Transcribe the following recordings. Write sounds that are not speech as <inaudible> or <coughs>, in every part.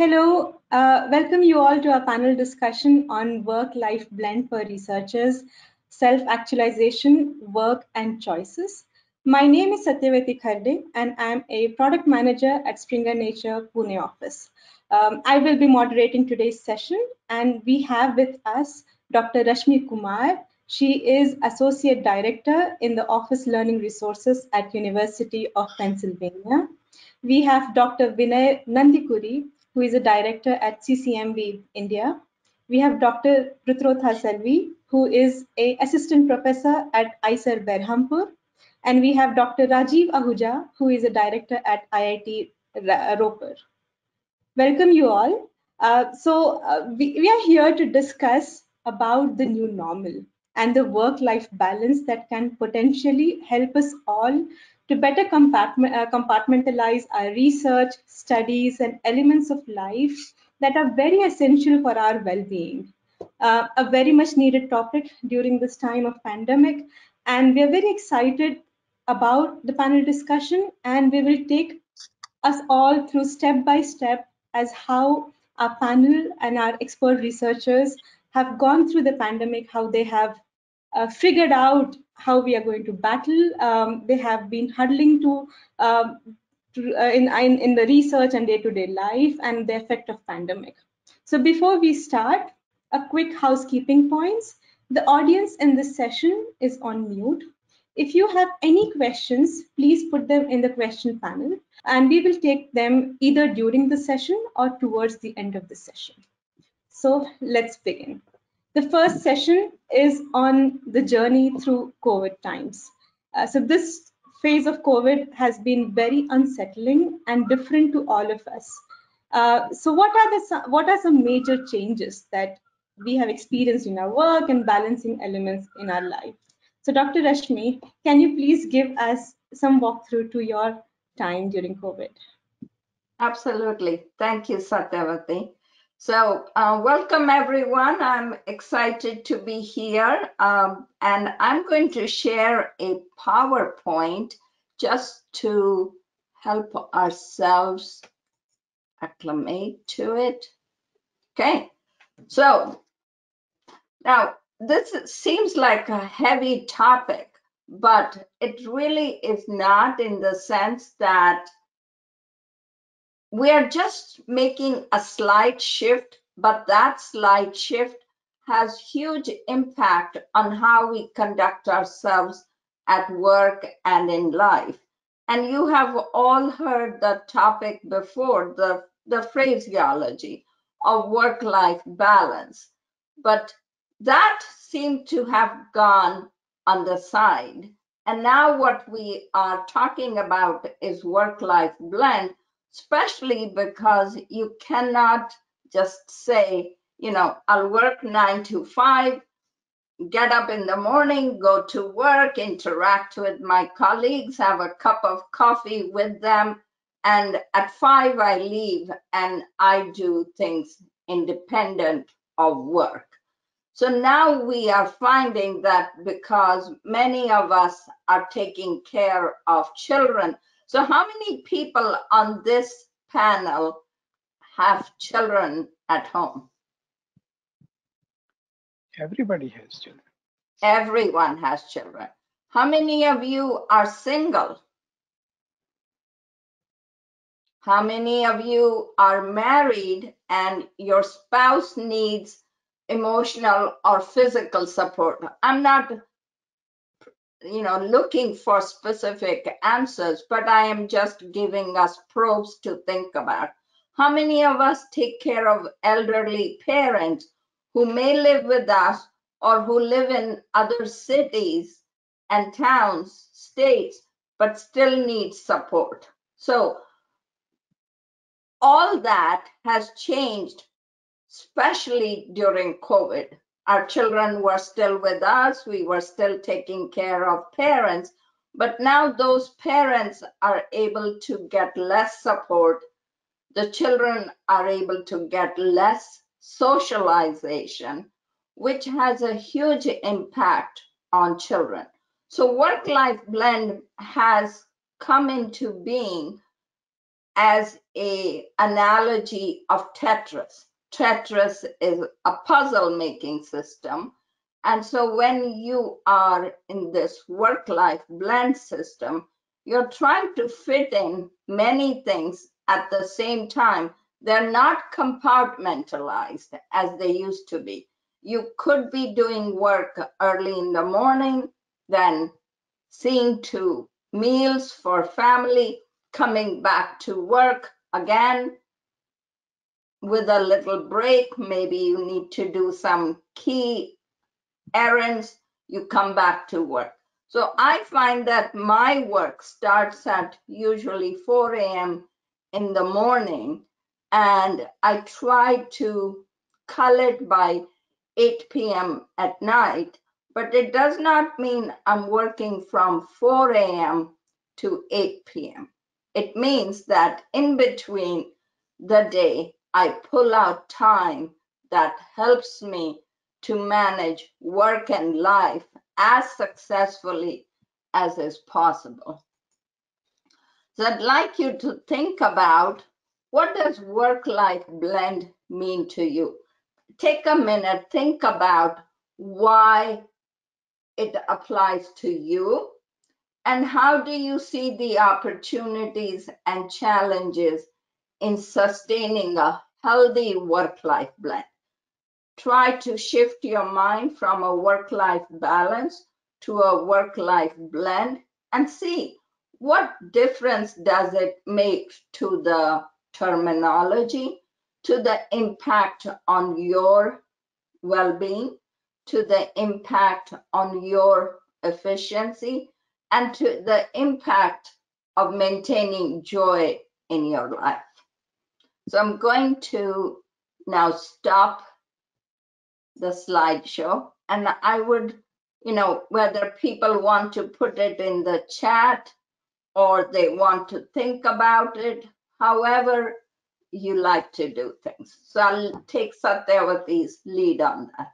Hello, uh, welcome you all to our panel discussion on work-life blend for researchers, self-actualization, work and choices. My name is Satyavati Kharde and I'm a product manager at Springer Nature Pune office. Um, I will be moderating today's session and we have with us Dr. Rashmi Kumar. She is Associate Director in the Office Learning Resources at University of Pennsylvania. We have Dr. Vinay Nandicoori, who is a director at CCMB India. We have Dr. Ruthrotha Selvi, who is a assistant professor at IISER Berhampur. And we have Dr. Rajeev Ahuja, who is a director at IIT Ropar. Welcome you all. Uh, so uh, we, we are here to discuss about the new normal and the work-life balance that can potentially help us all to better uh, compartmentalize our research, studies, and elements of life that are very essential for our well-being. Uh, a very much needed topic during this time of pandemic. And we're very excited about the panel discussion and we will take us all through step by step as how our panel and our expert researchers have gone through the pandemic, how they have uh, figured out how we are going to battle. Um, they have been huddling to, um, to uh, in, in, in the research and day-to-day -day life and the effect of pandemic. So before we start, a quick housekeeping points. The audience in this session is on mute. If you have any questions, please put them in the question panel and we will take them either during the session or towards the end of the session. So let's begin. The first session is on the journey through COVID times. Uh, so this phase of COVID has been very unsettling and different to all of us. Uh, so what are the what are some major changes that we have experienced in our work and balancing elements in our life? So Dr. Rashmi, can you please give us some walkthrough to your time during COVID? Absolutely. Thank you, Satyavati. So uh, welcome everyone. I'm excited to be here um, and I'm going to share a PowerPoint just to help ourselves acclimate to it. Okay, so now this seems like a heavy topic, but it really is not in the sense that we are just making a slight shift, but that slight shift has huge impact on how we conduct ourselves at work and in life. And you have all heard the topic before, the, the phraseology of work-life balance. But that seemed to have gone on the side. And now what we are talking about is work-life blend, especially because you cannot just say, you know, I'll work nine to five, get up in the morning, go to work, interact with my colleagues, have a cup of coffee with them, and at five I leave and I do things independent of work. So now we are finding that because many of us are taking care of children, so how many people on this panel have children at home? Everybody has children. Everyone has children. How many of you are single? How many of you are married and your spouse needs emotional or physical support? I'm not you know, looking for specific answers, but I am just giving us probes to think about. How many of us take care of elderly parents who may live with us or who live in other cities and towns, states, but still need support? So all that has changed, especially during COVID our children were still with us, we were still taking care of parents, but now those parents are able to get less support. The children are able to get less socialization, which has a huge impact on children. So work-life blend has come into being as a analogy of Tetris. Tetris is a puzzle making system. And so when you are in this work life blend system, you're trying to fit in many things at the same time. They're not compartmentalized as they used to be. You could be doing work early in the morning, then seeing to meals for family, coming back to work again with a little break. Maybe you need to do some key errands, you come back to work. So I find that my work starts at usually 4 a.m. in the morning, and I try to cull it by 8 p.m. at night. But it does not mean I'm working from 4 a.m. to 8 p.m. It means that in between the day, I pull out time that helps me to manage work and life as successfully as is possible. So I'd like you to think about what does work-life blend mean to you? Take a minute, think about why it applies to you and how do you see the opportunities and challenges in sustaining a healthy work-life blend? try to shift your mind from a work-life balance to a work-life blend and see what difference does it make to the terminology, to the impact on your well-being, to the impact on your efficiency, and to the impact of maintaining joy in your life. So I'm going to now stop the slideshow. And I would, you know, whether people want to put it in the chat or they want to think about it, however you like to do things. So I'll take Satyavati's lead on that.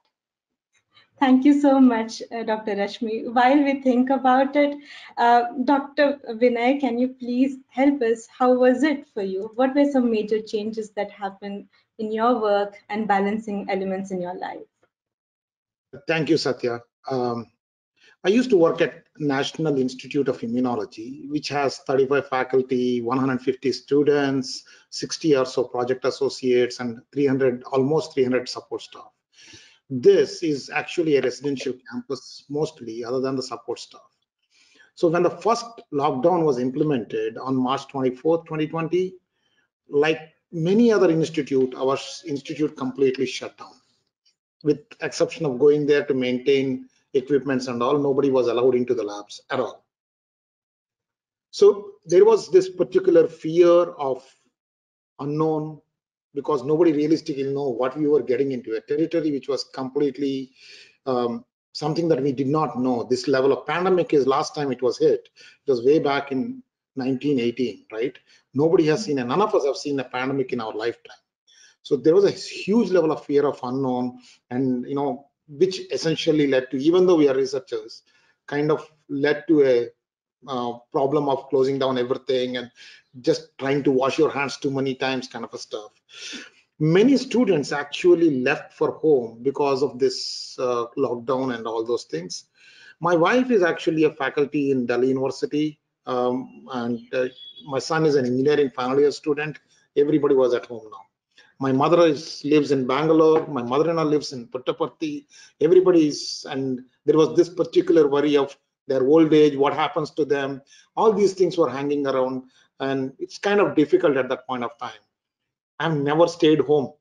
Thank you so much, uh, Dr. Rashmi. While we think about it, uh, Dr. Vinay, can you please help us? How was it for you? What were some major changes that happened in your work and balancing elements in your life? Thank you, Satya. Um, I used to work at National Institute of Immunology, which has 35 faculty, 150 students, 60 or so project associates, and 300, almost 300 support staff. This is actually a residential campus mostly, other than the support staff. So when the first lockdown was implemented on March 24, 2020, like many other institute, our institute completely shut down with exception of going there to maintain equipments and all, nobody was allowed into the labs at all. So there was this particular fear of unknown because nobody realistically know what we were getting into a territory which was completely um, something that we did not know. This level of pandemic is last time it was hit. It was way back in 1918, right? Nobody has seen, and none of us have seen a pandemic in our lifetime. So there was a huge level of fear of unknown, and you know, which essentially led to, even though we are researchers, kind of led to a uh, problem of closing down everything and just trying to wash your hands too many times, kind of a stuff. Many students actually left for home because of this uh, lockdown and all those things. My wife is actually a faculty in Delhi University, um, and uh, my son is an engineering final year student. Everybody was at home now my mother is, lives in Bangalore, my mother-in-law lives in Puttaparthi, everybody is, and there was this particular worry of their old age, what happens to them, all these things were hanging around, and it's kind of difficult at that point of time. I've never stayed home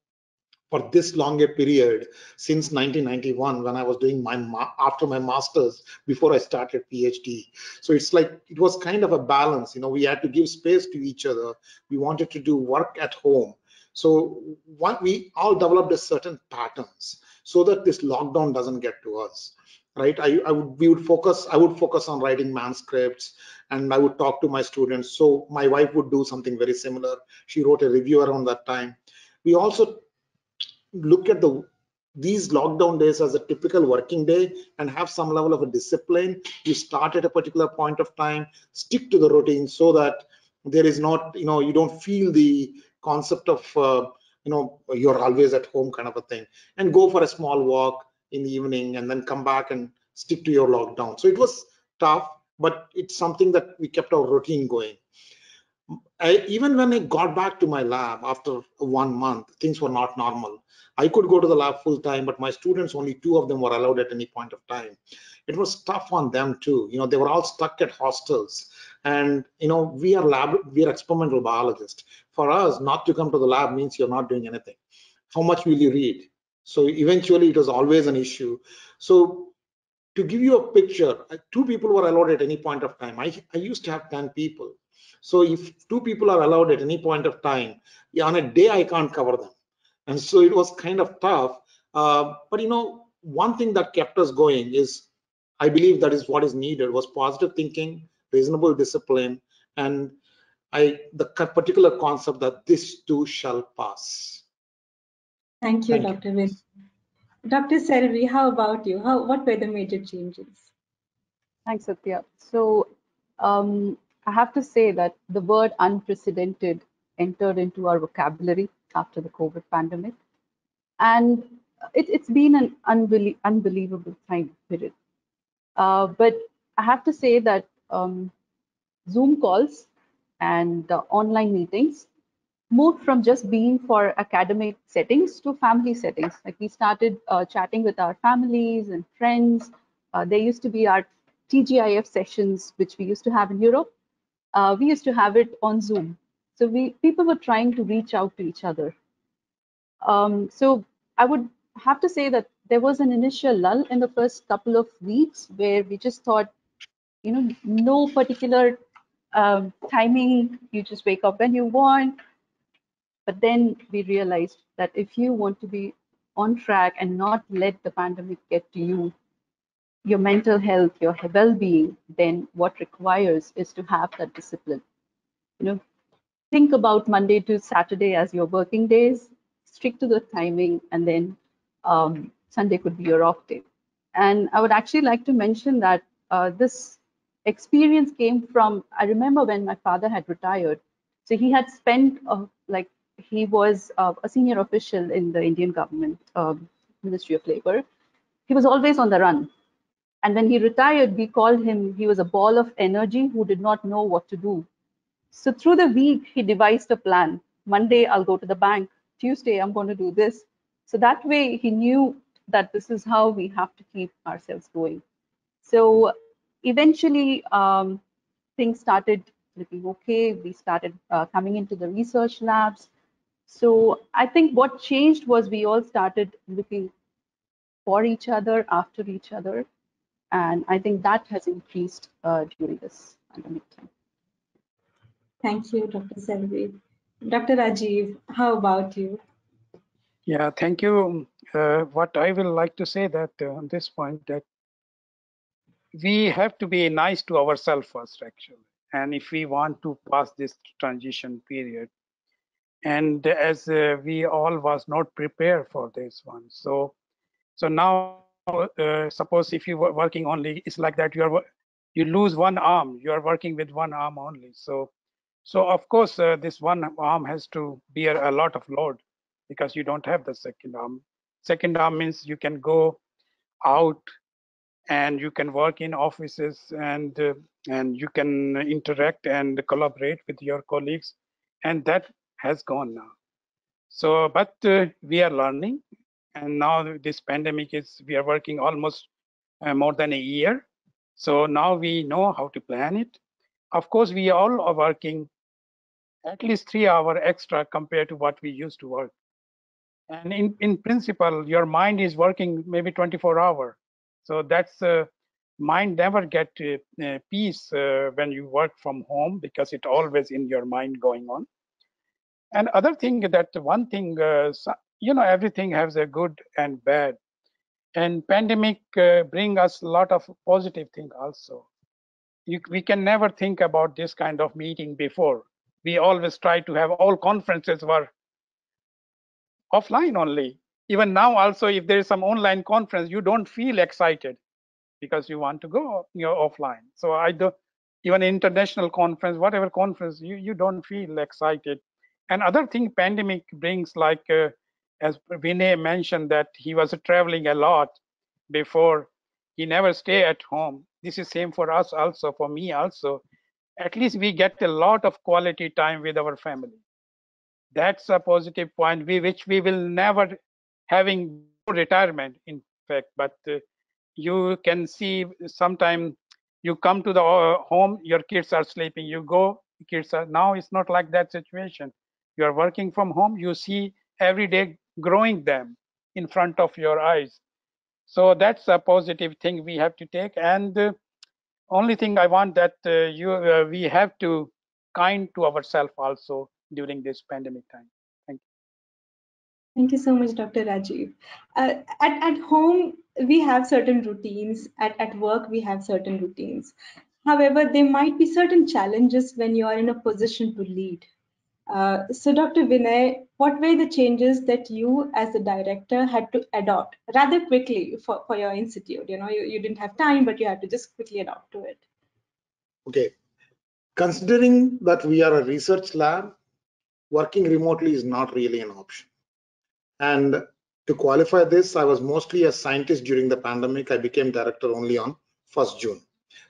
for this long a period since 1991 when I was doing my after my masters before I started PhD. So it's like it was kind of a balance. You know, we had to give space to each other. We wanted to do work at home, so what we all developed a certain patterns so that this lockdown doesn't get to us, right? I, I would we would focus I would focus on writing manuscripts and I would talk to my students. So my wife would do something very similar. She wrote a review around that time. We also look at the these lockdown days as a typical working day and have some level of a discipline. You start at a particular point of time, stick to the routine so that there is not you know you don't feel the concept of uh, you know you're always at home kind of a thing and go for a small walk in the evening and then come back and stick to your lockdown so it was tough but it's something that we kept our routine going I, even when I got back to my lab after one month, things were not normal. I could go to the lab full time, but my students, only two of them were allowed at any point of time. It was tough on them too. You know, they were all stuck at hostels. And, you know, we are lab, we are experimental biologists. For us, not to come to the lab means you're not doing anything. How much will you read? So eventually it was always an issue. So to give you a picture, two people were allowed at any point of time. I, I used to have 10 people. So if two people are allowed at any point of time, on a day I can't cover them. And so it was kind of tough. Uh, but you know, one thing that kept us going is, I believe that is what is needed was positive thinking, reasonable discipline, and I the particular concept that this too shall pass. Thank you, Thank Dr. Win. Dr. Selvi, how about you? How what were the major changes? Thanks, Satya. So um, I have to say that the word unprecedented entered into our vocabulary after the COVID pandemic. And it, has been an unbelie unbelievable time period. Uh, but I have to say that um, Zoom calls and uh, online meetings moved from just being for academic settings to family settings. Like we started uh, chatting with our families and friends. Uh, there used to be our TGIF sessions, which we used to have in Europe uh, we used to have it on Zoom. So we people were trying to reach out to each other. Um, so I would have to say that there was an initial lull in the first couple of weeks where we just thought, you know, no particular um, timing, you just wake up when you want. But then we realized that if you want to be on track and not let the pandemic get to you, your mental health, your well-being, then what requires is to have that discipline. You know, think about Monday to Saturday as your working days, stick to the timing, and then um, Sunday could be your off day. And I would actually like to mention that uh, this experience came from, I remember when my father had retired. So he had spent, uh, like, he was uh, a senior official in the Indian government, um, Ministry of Labor. He was always on the run. And when he retired, we called him, he was a ball of energy who did not know what to do. So through the week, he devised a plan. Monday, I'll go to the bank. Tuesday, I'm going to do this. So that way, he knew that this is how we have to keep ourselves going. So eventually, um, things started looking okay. We started uh, coming into the research labs. So I think what changed was we all started looking for each other, after each other. And I think that has increased uh, during this pandemic time. Thank you, Dr. Selvi. Dr. Rajeev, how about you? Yeah, thank you. Uh, what I will like to say that uh, on this point that we have to be nice to ourselves first, actually. And if we want to pass this transition period, and as uh, we all was not prepared for this one, so so now uh, suppose if you were working only, it's like that you are you lose one arm. You are working with one arm only. So so of course uh, this one arm has to bear a lot of load because you don't have the second arm. Second arm means you can go out and you can work in offices and uh, and you can interact and collaborate with your colleagues and that has gone now. So but uh, we are learning and now this pandemic is we are working almost uh, more than a year. So now we know how to plan it. Of course we all are working at least three hour extra compared to what we used to work. And in in principle your mind is working maybe 24 hour. So that's uh, mind never get uh, peace uh, when you work from home because it always in your mind going on and other thing that one thing uh, you know everything has a good and bad. And pandemic uh, bring us a lot of positive thing also. You, we can never think about this kind of meeting before. We always try to have all conferences were offline only. Even now also if there is some online conference you don't feel excited because you want to go you know offline. So i do even international conference, whatever conference, you, you don't feel excited. And other thing pandemic brings like, uh, as Vinay mentioned that he was traveling a lot before, he never stay at home. This is same for us also, for me also. At least we get a lot of quality time with our family. That's a positive point, we, which we will never having retirement, in fact, but uh, you can see sometime you come to the uh, home your kids are sleeping you go kids are now it's not like that situation you are working from home you see every day growing them in front of your eyes so that's a positive thing we have to take and uh, only thing i want that uh, you uh, we have to kind to ourselves also during this pandemic time thank you Thank you so much, Dr. Rajeev. Uh, at, at home, we have certain routines. At, at work, we have certain routines. However, there might be certain challenges when you are in a position to lead. Uh, so, Dr. Vinay, what were the changes that you, as a director, had to adopt rather quickly for, for your institute? You know, you, you didn't have time, but you had to just quickly adopt to it. Okay. Considering that we are a research lab, working remotely is not really an option. And to qualify this, I was mostly a scientist during the pandemic. I became director only on 1st June.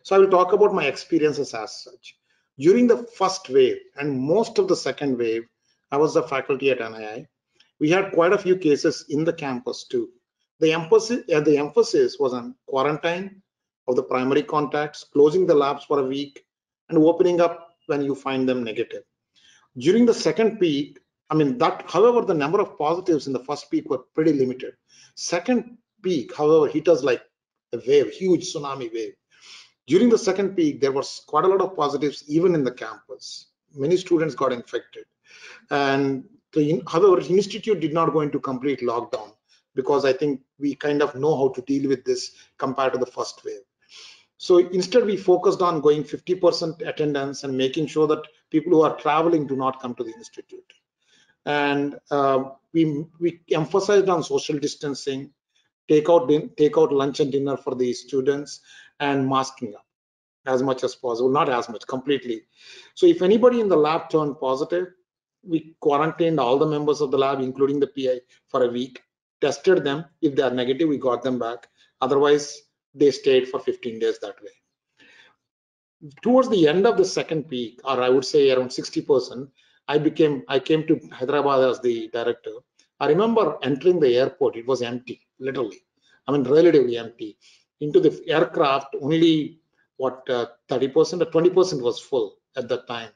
So I will talk about my experiences as such. During the first wave and most of the second wave, I was a faculty at NII. We had quite a few cases in the campus too. The emphasis, uh, the emphasis was on quarantine of the primary contacts, closing the labs for a week, and opening up when you find them negative. During the second peak, I mean, that, however, the number of positives in the first peak were pretty limited. Second peak, however, hit us like a wave, huge tsunami wave. During the second peak, there was quite a lot of positives even in the campus. Many students got infected. And the, however, the institute did not go into complete lockdown because I think we kind of know how to deal with this compared to the first wave. So instead, we focused on going 50% attendance and making sure that people who are traveling do not come to the institute and uh, we we emphasized on social distancing take out take out lunch and dinner for the students and masking up as much as possible not as much completely so if anybody in the lab turned positive we quarantined all the members of the lab including the pi for a week tested them if they are negative we got them back otherwise they stayed for 15 days that way towards the end of the second peak or i would say around 60 percent I became, I came to Hyderabad as the director. I remember entering the airport, it was empty, literally. I mean, relatively empty. Into the aircraft, only what 30% uh, or 20% was full at that time.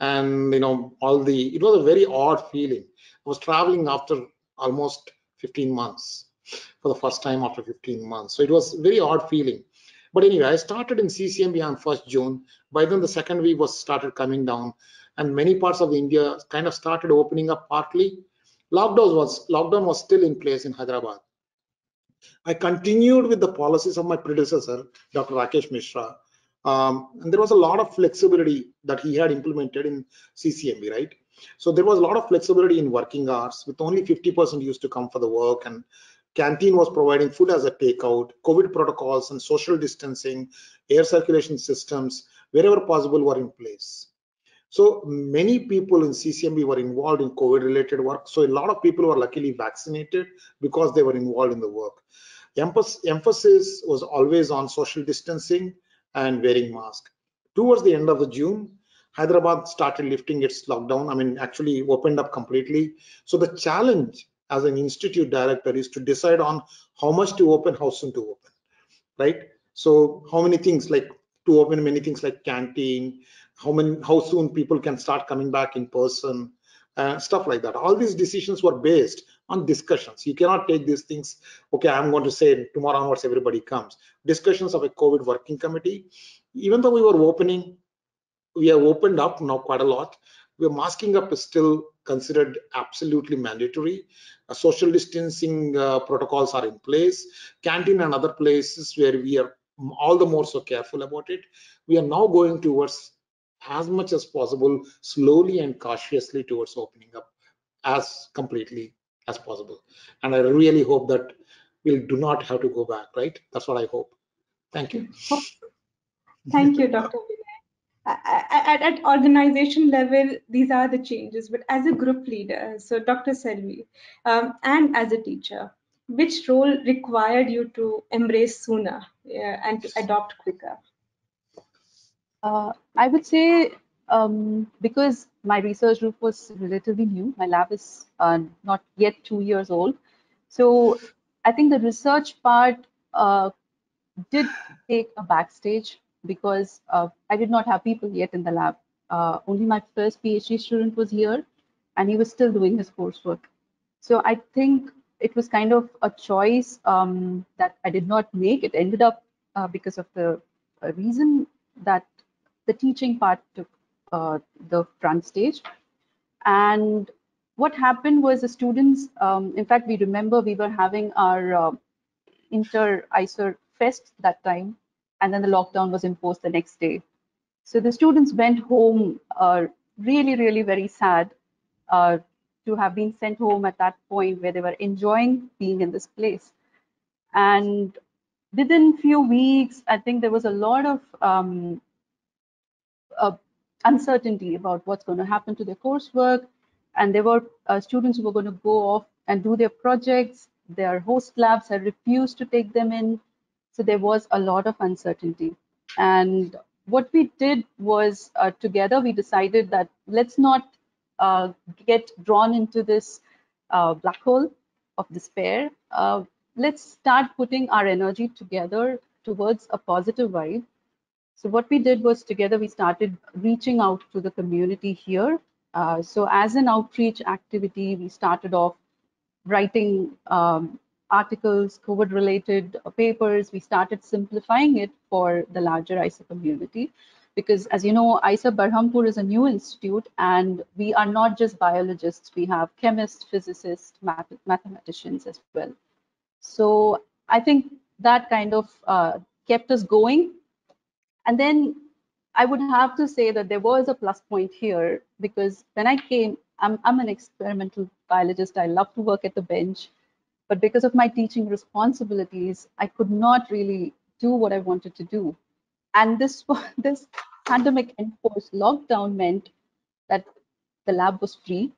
And, you know, all the, it was a very odd feeling. I was traveling after almost 15 months for the first time after 15 months. So it was very odd feeling. But anyway, I started in CCMB on 1st June. By then, the second week was started coming down and many parts of India kind of started opening up partly. Lockdown was lockdown was still in place in Hyderabad. I continued with the policies of my predecessor, Dr. Rakesh Mishra, um, and there was a lot of flexibility that he had implemented in CCMB, right? So there was a lot of flexibility in working hours, with only 50% used to come for the work, and canteen was providing food as a takeout. COVID protocols and social distancing, air circulation systems, wherever possible, were in place. So many people in CCMB were involved in COVID related work. So a lot of people were luckily vaccinated because they were involved in the work. Emphasis was always on social distancing and wearing mask. Towards the end of the June, Hyderabad started lifting its lockdown. I mean, actually opened up completely. So the challenge as an institute director is to decide on how much to open, how soon to open, right? So how many things like to open many things like canteen, how many how soon people can start coming back in person uh, stuff like that. All these decisions were based on discussions. You cannot take these things okay i'm going to say tomorrow onwards everybody comes. Discussions of a covid working committee even though we were opening we have opened up now quite a lot. We're masking up is still considered absolutely mandatory. Uh, social distancing uh, protocols are in place. Canteen and other places where we are all the more so careful about it. We are now going towards as much as possible slowly and cautiously towards opening up as completely as possible. And i really hope that we'll do not have to go back right? That's what i hope. Thank you. Thank you dr at, at, organization level, these are the changes, but as a group leader, so Dr. Selvi, um, and as a teacher, which role required you to embrace sooner uh, and to adopt quicker? Uh, I would say um, because my research group was relatively new, my lab is uh, not yet two years old. So I think the research part uh, did take a backstage because uh, I did not have people yet in the lab. Uh, only my first PhD student was here and he was still doing his coursework. So I think it was kind of a choice um, that I did not make. It ended up uh, because of the reason that the teaching part took uh, the front stage. And what happened was the students, um, in fact, we remember we were having our uh, inter-IISER fest that time and then the lockdown was imposed the next day. So the students went home uh, really, really very sad uh, to have been sent home at that point where they were enjoying being in this place. And within few weeks, I think there was a lot of um, uh, uncertainty about what's going to happen to their coursework. And there were uh, students who were going to go off and do their projects. Their host labs had refused to take them in. So there was a lot of uncertainty. And what we did was uh, together we decided that let's not uh, get drawn into this uh, black hole of despair. Uh, let's start putting our energy together towards a positive vibe. So what we did was together we started reaching out to the community here. Uh, so as an outreach activity, we started off writing um, articles, COVID related papers, we started simplifying it for the larger IISER community. Because as you know, IISER Berhampur is a new institute and we are not just biologists, we have chemists, physicists, math mathematicians as well. So I think that kind of uh, kept us going. And then I would have to say that there was a plus point here because when I came, I'm, I'm an experimental biologist. I love to work at the bench. But because of my teaching responsibilities, I could not really do what I wanted to do. And this, <laughs> this pandemic enforced lockdown meant that the lab was free.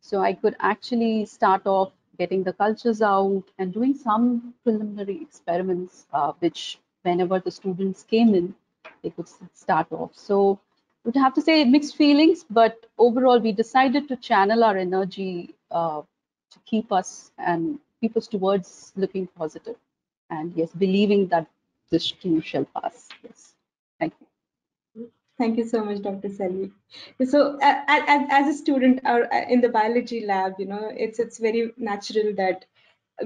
So I could actually start off getting the cultures out and doing some preliminary experiments, uh, which whenever the students came in, they could start off. So would have to say mixed feelings, but overall we decided to channel our energy uh, to keep us and keep us towards looking positive and yes, believing that this too shall pass. Yes, thank you. Thank you so much, Dr. Selvi. So, as a student or in the biology lab, you know, it's it's very natural that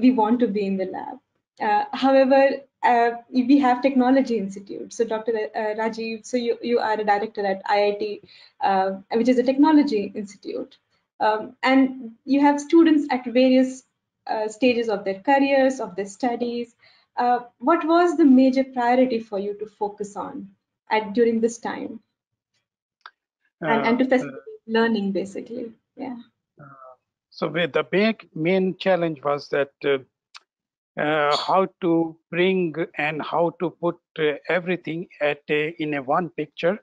we want to be in the lab. Uh, however, uh, we have technology institute. So, Dr. Uh, Rajeev, so you you are a director at IIT, uh, which is a technology institute, um, and you have students at various uh, stages of their careers, of their studies. Uh, what was the major priority for you to focus on at during this time? and, and to uh, facilitate learning, basically, yeah. so the big main challenge was that uh, how to bring and how to put uh, everything at a, in a one picture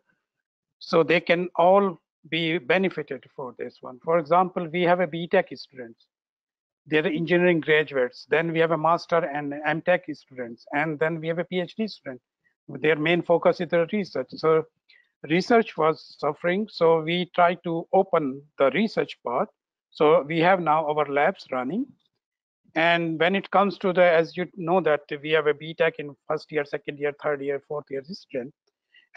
so they can all be benefited for this one for example we have a btech students they're engineering graduates. Then we have a master and MTech students, and then we have a PhD student. Their main focus is the research. So research was suffering. So we try to open the research part. So we have now our labs running. And when it comes to the, as you know that we have a BTech in first year, second year, third year, fourth year student.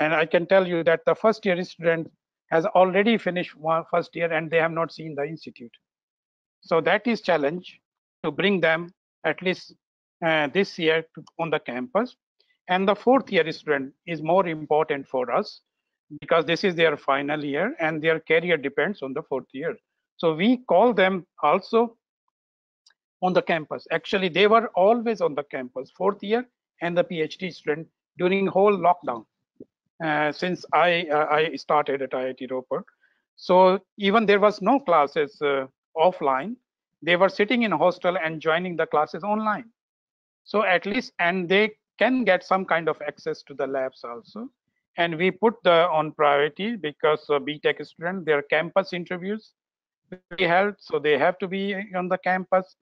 And I can tell you that the first year student has already finished one first year and they have not seen the institute. So that is challenge to bring them at least uh, this year to, on the campus. And the fourth year student is more important for us because this is their final year and their career depends on the fourth year. So we call them also on the campus. Actually, they were always on the campus, fourth year and the PhD student during whole lockdown uh, since I uh, I started at IIT Ropar. So even there was no classes uh, offline they were sitting in hostel and joining the classes online so at least and they can get some kind of access to the labs also and we put the on priority because uh, BTech students, their campus interviews we held, so they have to be on the campus.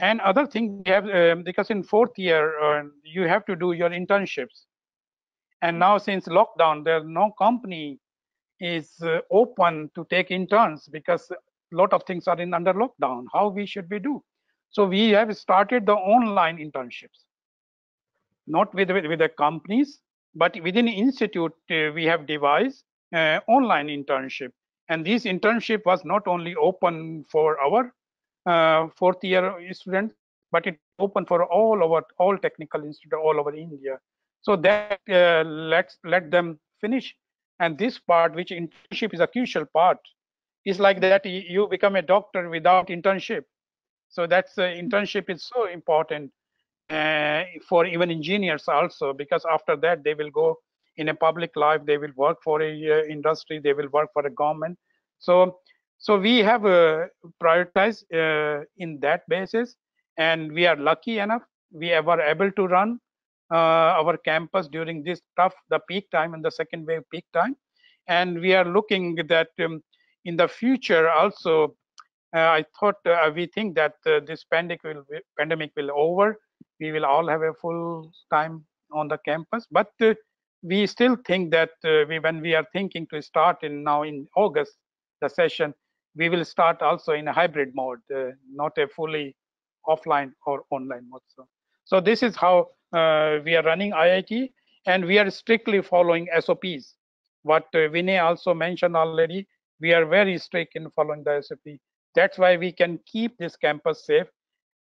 And other thing we have um, because in fourth year uh, you have to do your internships, and now since lockdown, there's no company is uh, open to take interns because a lot of things are in under lockdown. How we should we do? So we have started the online internships, not with with, with the companies, but within institute uh, we have devised uh, online internship and this internship was not only open for our uh, fourth year students but it open for all over all technical institute all over india. So that uh, let's let them finish. And this part which internship is a crucial part is like that you become a doctor without internship. So that's uh, internship is so important uh, for even engineers also because after that they will go in a public life they will work for a uh, industry they will work for a government. So so we have uh, prioritized uh, in that basis and we are lucky enough we were able to run uh, our campus during this tough the peak time and the second wave peak time and we are looking that um, in the future also uh, I thought uh, we think that uh, this pandemic will pandemic will over. We will all have a full time on the campus, but we still think that we, when we are thinking to start in now in August the session, we will start also in a hybrid mode, uh, not a fully offline or online mode. So, so this is how uh, we are running IIT, and we are strictly following SOPs. What uh, Vinay also mentioned already, we are very strict in following the SOP that's why we can keep this campus safe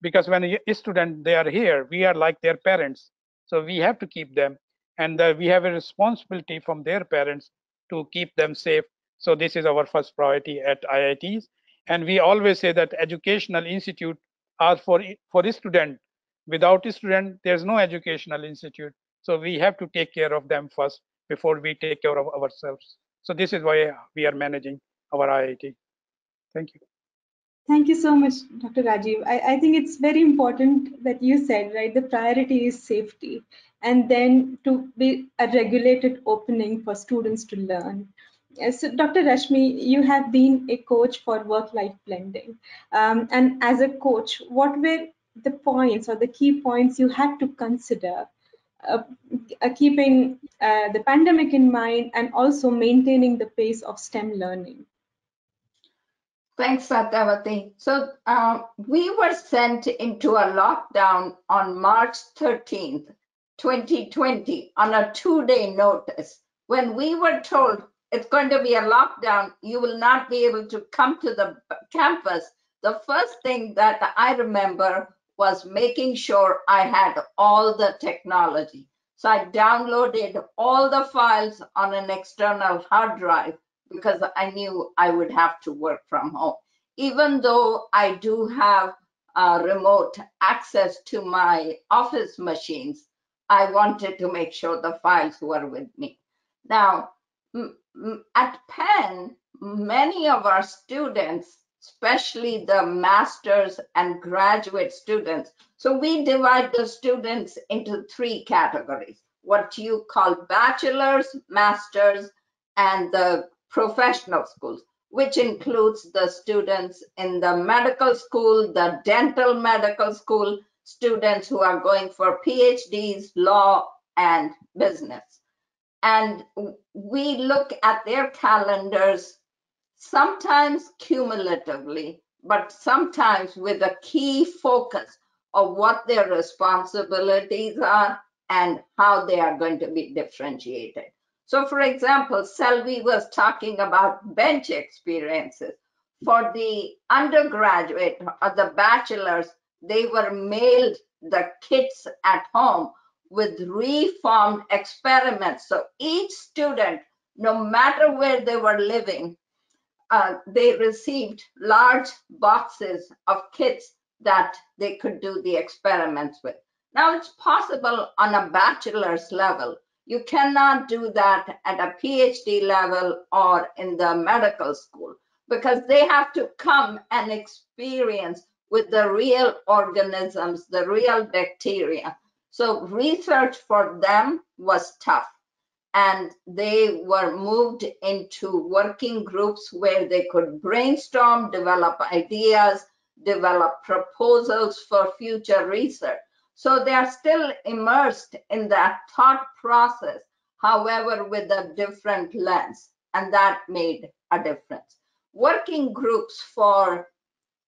because when a student they are here we are like their parents so we have to keep them and uh, we have a responsibility from their parents to keep them safe so this is our first priority at iits and we always say that educational institute are for for the student without a student there's no educational institute so we have to take care of them first before we take care of ourselves so this is why we are managing our iit thank you Thank you so much, Dr. Rajeev. I, I, think it's very important that you said, right, the priority is safety and then to be a regulated opening for students to learn. So, Dr. Rashmi, you have been a coach for work-life blending. Um, and as a coach, what were the points or the key points you had to consider uh, uh, keeping uh, the pandemic in mind and also maintaining the pace of STEM learning? Thanks, Satyavati. So uh, we were sent into a lockdown on March 13th, 2020, on a two-day notice. When we were told it's going to be a lockdown, you will not be able to come to the campus, the first thing that I remember was making sure I had all the technology. So I downloaded all the files on an external hard drive because I knew I would have to work from home. Even though I do have uh, remote access to my office machines, I wanted to make sure the files were with me. Now, at Penn, many of our students, especially the master's and graduate students, so we divide the students into three categories, what you call bachelor's, master's, and the professional schools, which includes the students in the medical school, the dental medical school, students who are going for PhDs, law, and business. And we look at their calendars sometimes cumulatively, but sometimes with a key focus of what their responsibilities are and how they are going to be differentiated. So for example, Selvi was talking about bench experiences. For the undergraduate or the bachelors, they were mailed the kits at home with reformed experiments. So each student, no matter where they were living, uh, they received large boxes of kits that they could do the experiments with. Now it's possible on a bachelor's level you cannot do that at a PhD level or in the medical school because they have to come and experience with the real organisms, the real bacteria. So research for them was tough. and they were moved into working groups where they could brainstorm, develop ideas, develop proposals for future research. So they are still immersed in that thought process, however, with a different lens, and that made a difference. Working groups for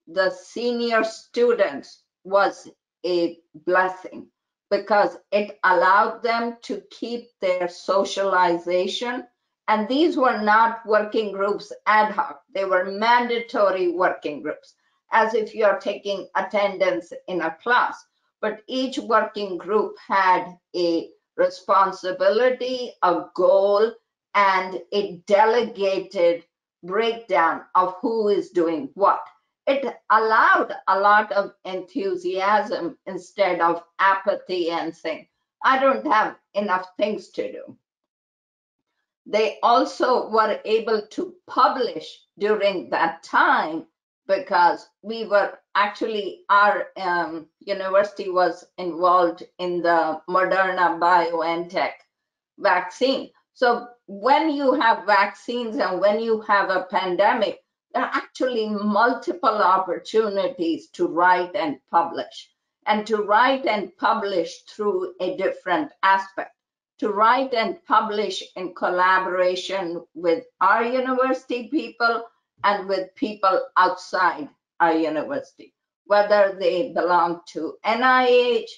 the senior students was a blessing because it allowed them to keep their socialization. And these were not working groups ad hoc, they were mandatory working groups, as if you're taking attendance in a class. But each working group had a responsibility, a goal, and a delegated breakdown of who is doing what it allowed a lot of enthusiasm instead of apathy and saying, I don't have enough things to do. They also were able to publish during that time because we were actually, our um, university was involved in the Moderna BioNTech vaccine. So when you have vaccines and when you have a pandemic, actually multiple opportunities to write and publish and to write and publish through a different aspect to write and publish in collaboration with our university people and with people outside our university, whether they belong to NIH.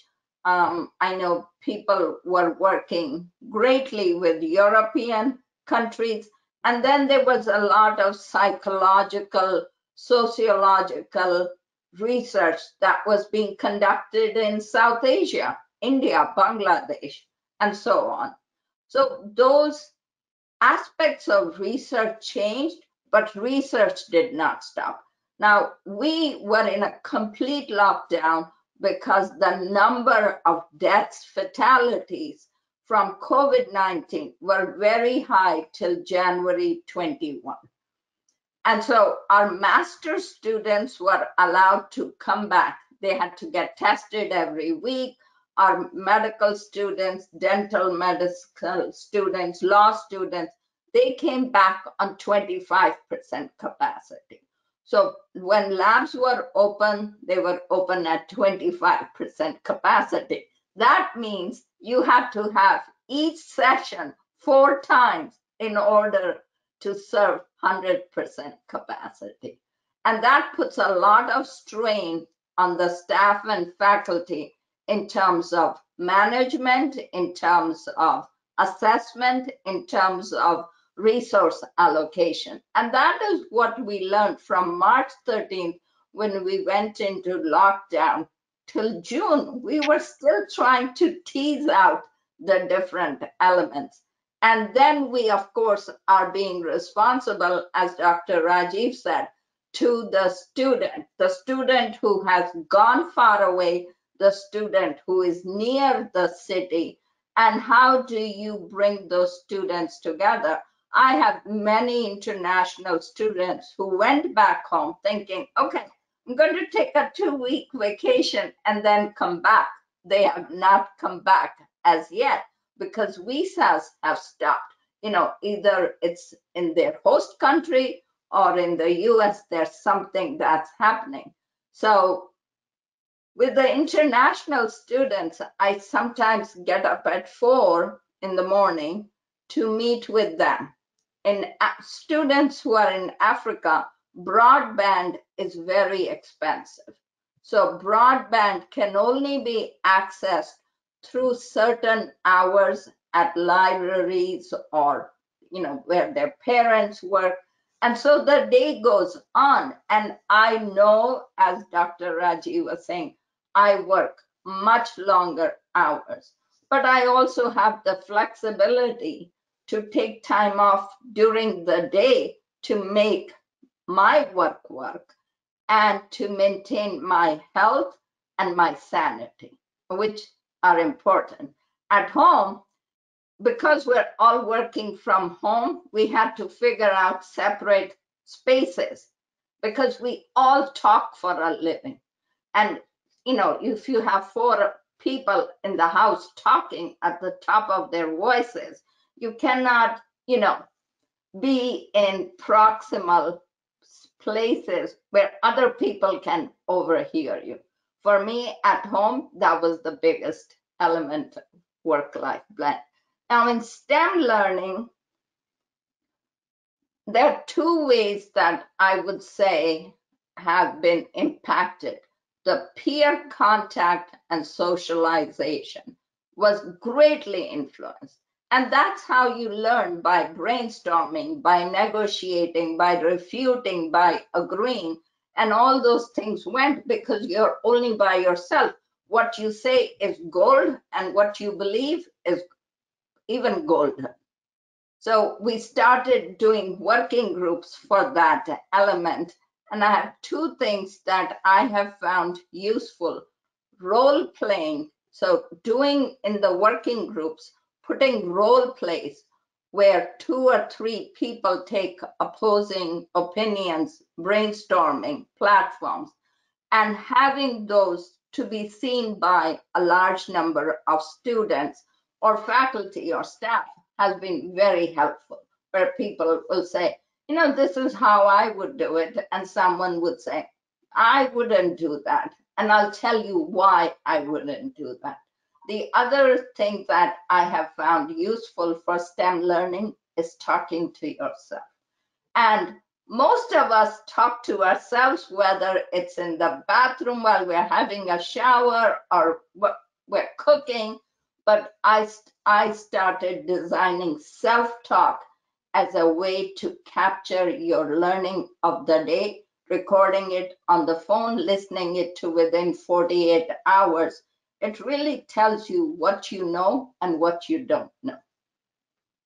Um, I know people were working greatly with European countries and then there was a lot of psychological, sociological research that was being conducted in South Asia, India, Bangladesh, and so on. So those aspects of research changed, but research did not stop. Now, we were in a complete lockdown because the number of deaths, fatalities from COVID-19 were very high till January 21. And so our master students were allowed to come back. They had to get tested every week. Our medical students, dental medical students, law students, they came back on 25% capacity. So when labs were open, they were open at 25% capacity. That means you have to have each session four times in order to serve 100% capacity. And that puts a lot of strain on the staff and faculty in terms of management, in terms of assessment, in terms of resource allocation. And that is what we learned from March 13th when we went into lockdown till June, we were still trying to tease out the different elements. And then we, of course, are being responsible, as Dr. Rajeev said, to the student, the student who has gone far away, the student who is near the city, and how do you bring those students together? I have many international students who went back home thinking, okay, I'm going to take a two week vacation and then come back. They have not come back as yet because visas have stopped. You know, either it's in their host country or in the US, there's something that's happening. So with the international students, I sometimes get up at four in the morning to meet with them. And uh, students who are in Africa, broadband is very expensive. So broadband can only be accessed through certain hours at libraries or, you know, where their parents work. And so the day goes on. And I know, as Dr. Raji was saying, I work much longer hours, but I also have the flexibility to take time off during the day to make my work work and to maintain my health and my sanity, which are important. At home, because we're all working from home, we had to figure out separate spaces because we all talk for a living. And, you know, if you have four people in the house talking at the top of their voices, You cannot, you know, be in proximal places where other people can overhear you. For me at home, that was the biggest element work-life blend. Now in STEM learning, there are two ways that I would say have been impacted. The peer contact and socialization was greatly influenced. And that's how you learn by brainstorming, by negotiating, by refuting, by agreeing. And all those things went because you're only by yourself. What you say is gold, and what you believe is even golden. So we started doing working groups for that element. And I have two things that I have found useful. Role playing, so doing in the working groups, putting role plays where two or three people take opposing opinions, brainstorming platforms, and having those to be seen by a large number of students or faculty or staff has been very helpful, where people will say, you know, this is how I would do it. And someone would say, I wouldn't do that. And I'll tell you why I wouldn't do that. The other thing that I have found useful for STEM learning is talking to yourself. And most of us talk to ourselves, whether it's in the bathroom while we're having a shower or we're cooking. But I, I started designing self-talk as a way to capture your learning of the day, recording it on the phone, listening it to within 48 hours. It really tells you what you know and what you don't know.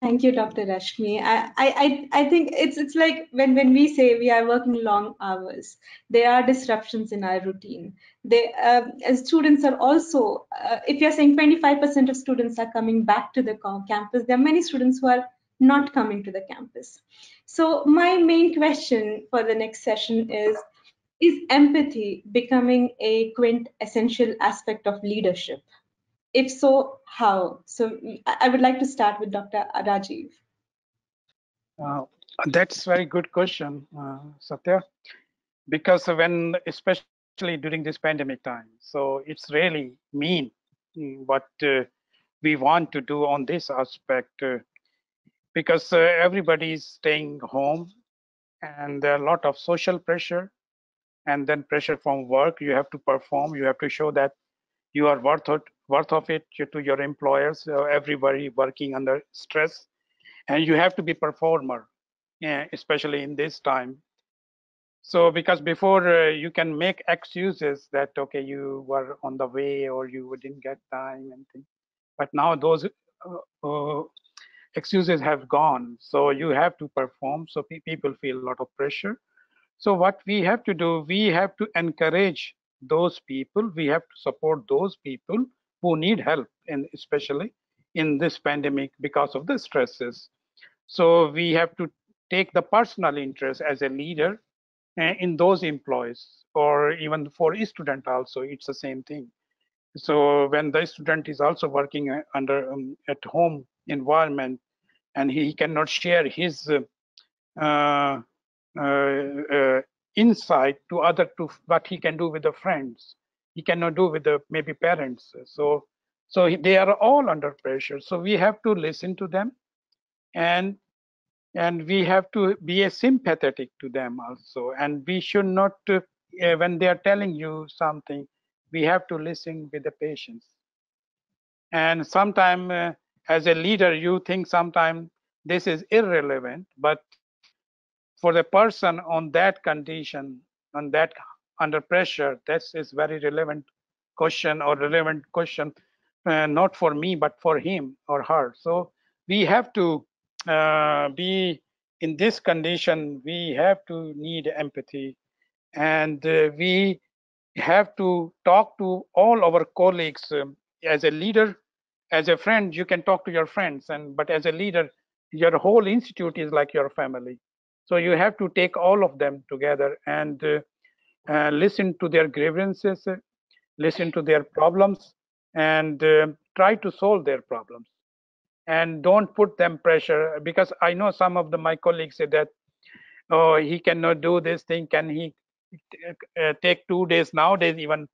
Thank you, Dr. Rashmi. I, I, I think it's it's like when, when we say we are working long hours, there are disruptions in our routine. They, uh, as students are also, uh, if you're saying 25% of students are coming back to the campus, there are many students who are not coming to the campus. So my main question for the next session is, is empathy becoming a quintessential aspect of leadership? If so, how? So I would like to start with Dr. Rajeev. Uh, that's very good question, uh, Satya, because when, especially during this pandemic time, so it's really mean mm, what uh, we want to do on this aspect uh, because uh, everybody is staying home and there are a lot of social pressure and then pressure from work. You have to perform, you have to show that you are worth it, worth of it to your employers, uh, everybody working under stress, and you have to be performer, especially in this time. So because before uh, you can make excuses that okay you were on the way or you didn't get time and things, but now those uh, uh excuses have gone. So you have to perform. So people feel a lot of pressure. So what we have to do, we have to encourage those people. We have to support those people who need help, and especially in this pandemic because of the stresses. So we have to take the personal interest as a leader eh, in those employees, or even for a student also, it's the same thing. So when the student is also working eh, under um, at home environment, and he cannot share his uh, uh, insight to other to what he can do with the friends. He cannot do with the maybe parents. So so they are all under pressure. So we have to listen to them and and we have to be a sympathetic to them also. And we should not uh, when they are telling you something we have to listen with the patience. And sometimes uh, as a leader you think sometimes this is irrelevant but for the person on that condition on that under pressure this is very relevant question or relevant question uh, not for me but for him or her. So we have to uh, be in this condition we have to need empathy. And uh, we have to talk to all our colleagues um, as a leader as a friend you can talk to your friends and but as a leader your whole institute is like your family so you have to take all of them together and uh, uh, listen to their grievances uh, listen to their problems and uh, try to solve their problems. And don't put them pressure because I know some of the my colleagues say that oh he cannot do this thing. Can he uh, take two days nowadays even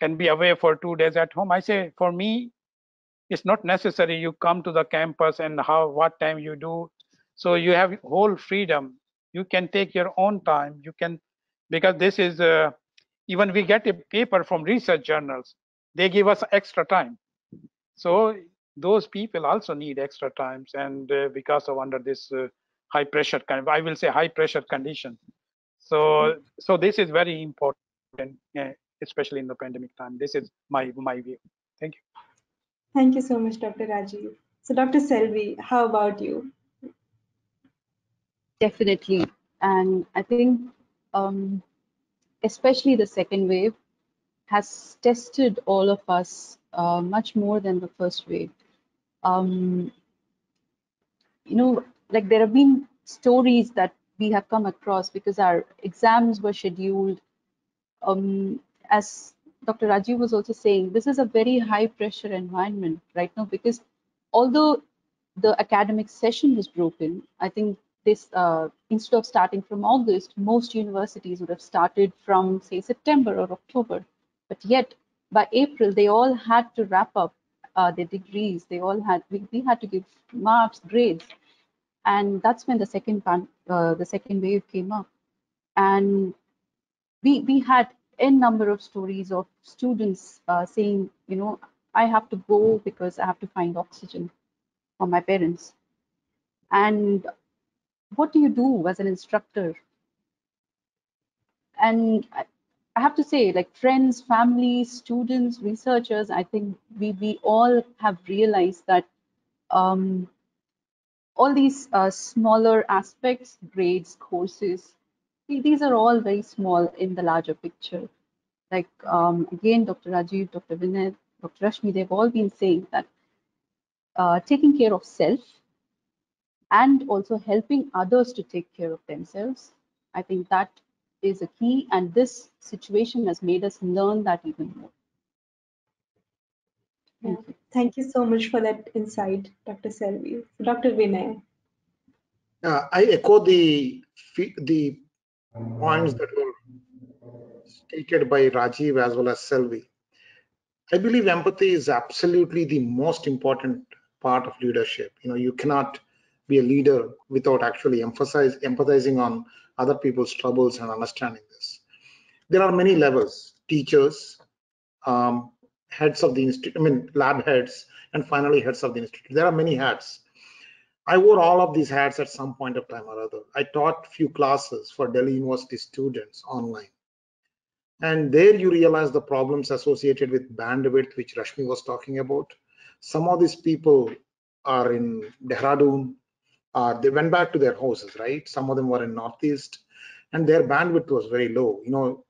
can be away for two days at home. I say for me it's not necessary. You come to the campus and how what time you do. So you have whole freedom you can take your own time you can because this is uh, even we get a paper from research journals they give us extra time so those people also need extra times and uh, because of under this uh, high pressure kind of i will say high pressure condition so so this is very important uh, especially in the pandemic time this is my my view thank you Thank you so much, Dr. Rajeev. So, Dr. Selvi, how about you? Definitely. And I think, um, especially the second wave, has tested all of us uh, much more than the first wave. Um, you know, like there have been stories that we have come across because our exams were scheduled um, as Dr. Rajeev was also saying, this is a very high pressure environment right now because although the academic session was broken, I think this, uh, instead of starting from August, most universities would have started from say September or October. But yet by April, they all had to wrap up uh, their degrees. They all had, we, we had to give marks, grades. And that's when the second, uh, the second wave came up. And we, we had n number of stories of students uh, saying, you know, I have to go because I have to find oxygen for my parents. And what do you do as an instructor? And I, have to say, like friends, family, students, researchers, I think we, we all have realized that um, all these uh, smaller aspects, grades, courses, these are all very small in the larger picture. Like um, again, Dr. Rajeev, Dr. Vinay, Dr. Rashmi, they've all been saying that uh, taking care of self and also helping others to take care of themselves, I think that is a key. And this situation has made us learn that even more. Thank, you. Thank you so much for that insight, Dr. Selvi. Dr. Vinay. Uh, I echo the the points that were stated by Rajeev as well as Selvi. I believe empathy is absolutely the most important part of leadership. You know, you cannot be a leader without actually emphasize empathizing on other people's troubles and understanding this. There are many levels: teachers, um, heads of the institute, I mean, lab heads, and finally heads of the institute. There are many hats. I wore all of these hats at some point of time or other. I taught few classes for Delhi University students online. And there you realize the problems associated with bandwidth, which Rashmi was talking about. Some of these people are in Dehradun, uh, they went back to their houses, right? Some of them were in Northeast, and their bandwidth was very low. You know,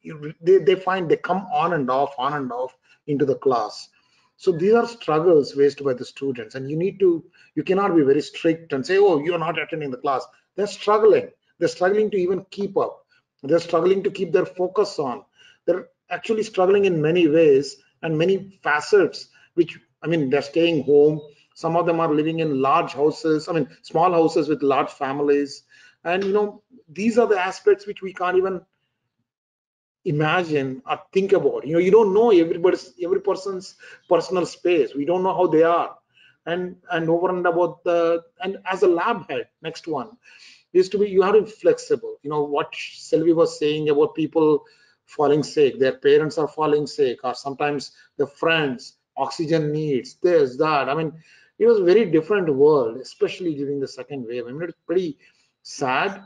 you, they, they find they come on and off, on and off into the class. So these are struggles faced by the students, and you need to, you cannot be very strict and say, oh, you're not attending the class. They're struggling. They're struggling to even keep up. They're struggling to keep their focus on. They're actually struggling in many ways and many facets, which, I mean, they're staying home. Some of them are living in large houses, I mean, small houses with large families. And, you know, these are the aspects which we can't even imagine or think about. You know you don't know everybody's every person's personal space. We don't know how they are. And and over and about the and as a lab head next one is to be you have to be flexible. You know what Selvi was saying about people falling sick their parents are falling sick or sometimes the friends oxygen needs this that. I mean it was a very different world especially during the second wave. I mean it's pretty sad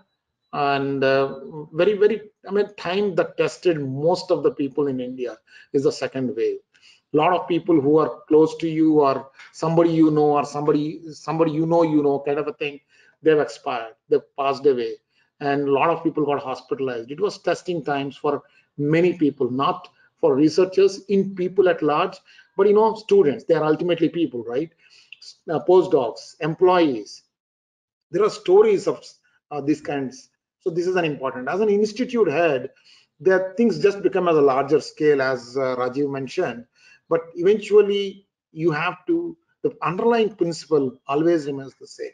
and uh, very very i mean time that tested most of the people in india is the second wave. A lot of people who are close to you or somebody you know or somebody somebody you know you know kind of a thing they've expired they've passed away. And a lot of people got hospitalized. It was testing times for many people not for researchers in people at large but you know students. They are ultimately people right uh, postdocs employees there are stories of uh, these kinds so this is an important. As an institute head, that things just become as a larger scale, as uh, Rajeev mentioned. But eventually, you have to the underlying principle always remains the same.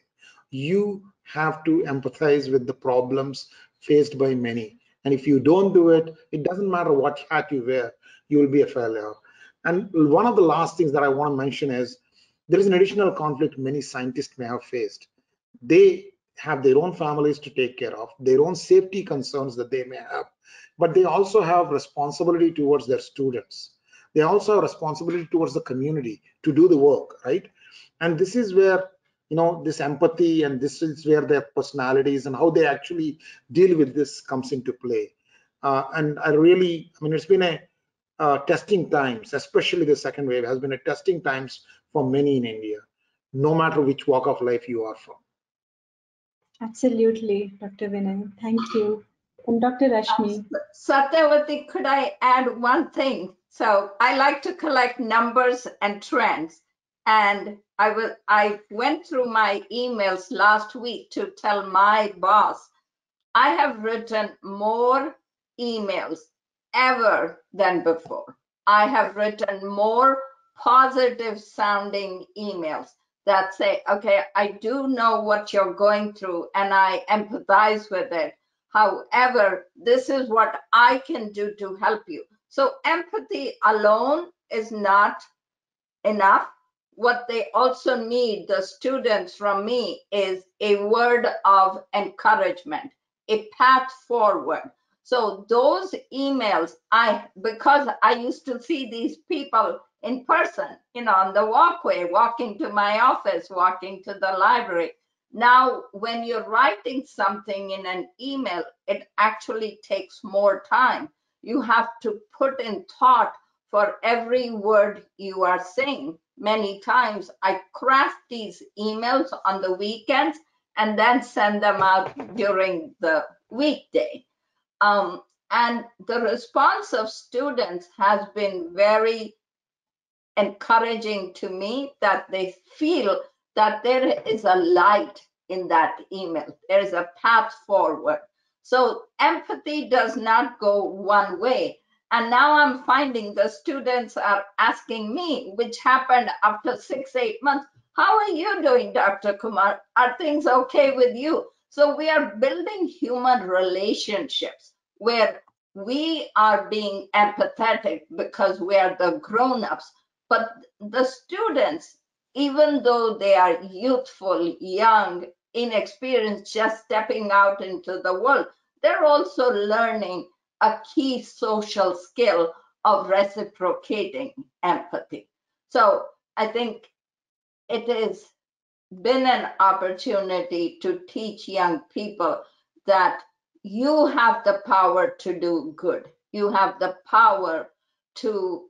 You have to empathize with the problems faced by many. And if you don't do it, it doesn't matter what hat you wear, you will be a failure. And one of the last things that I want to mention is there is an additional conflict many scientists may have faced. They have their own families to take care of, their own safety concerns that they may have, but they also have responsibility towards their students. They also have responsibility towards the community to do the work, right? And this is where you know this empathy and this is where their personalities and how they actually deal with this comes into play. Uh, and I really, I mean, it's been a uh, testing times, especially the second wave, has been a testing times for many in India, no matter which walk of life you are from. Absolutely, Dr. Vinay. Thank you. And Dr. Rashmi. Um, Satyavati, could I add one thing? So I like to collect numbers and trends. And I will I went through my emails last week to tell my boss I have written more emails ever than before. I have written more positive sounding emails that say, okay, I do know what you're going through and I empathize with it. However, this is what I can do to help you. So empathy alone is not enough. What they also need, the students from me, is a word of encouragement, a path forward. So those emails, I because I used to see these people in person, you know, on the walkway, walking to my office, walking to the library. Now, when you're writing something in an email, it actually takes more time. You have to put in thought for every word you are saying. Many times I craft these emails on the weekends and then send them out during the weekday. Um, and the response of students has been very encouraging to me that they feel that there is a light in that email. There is a path forward. So empathy does not go one way. And now I'm finding the students are asking me, which happened after six, eight months, how are you doing, Dr. Kumar? Are things okay with you? So we are building human relationships where we are being empathetic because we are the grown-ups but the students, even though they are youthful, young, inexperienced, just stepping out into the world, they're also learning a key social skill of reciprocating empathy. So I think it has been an opportunity to teach young people that you have the power to do good. You have the power to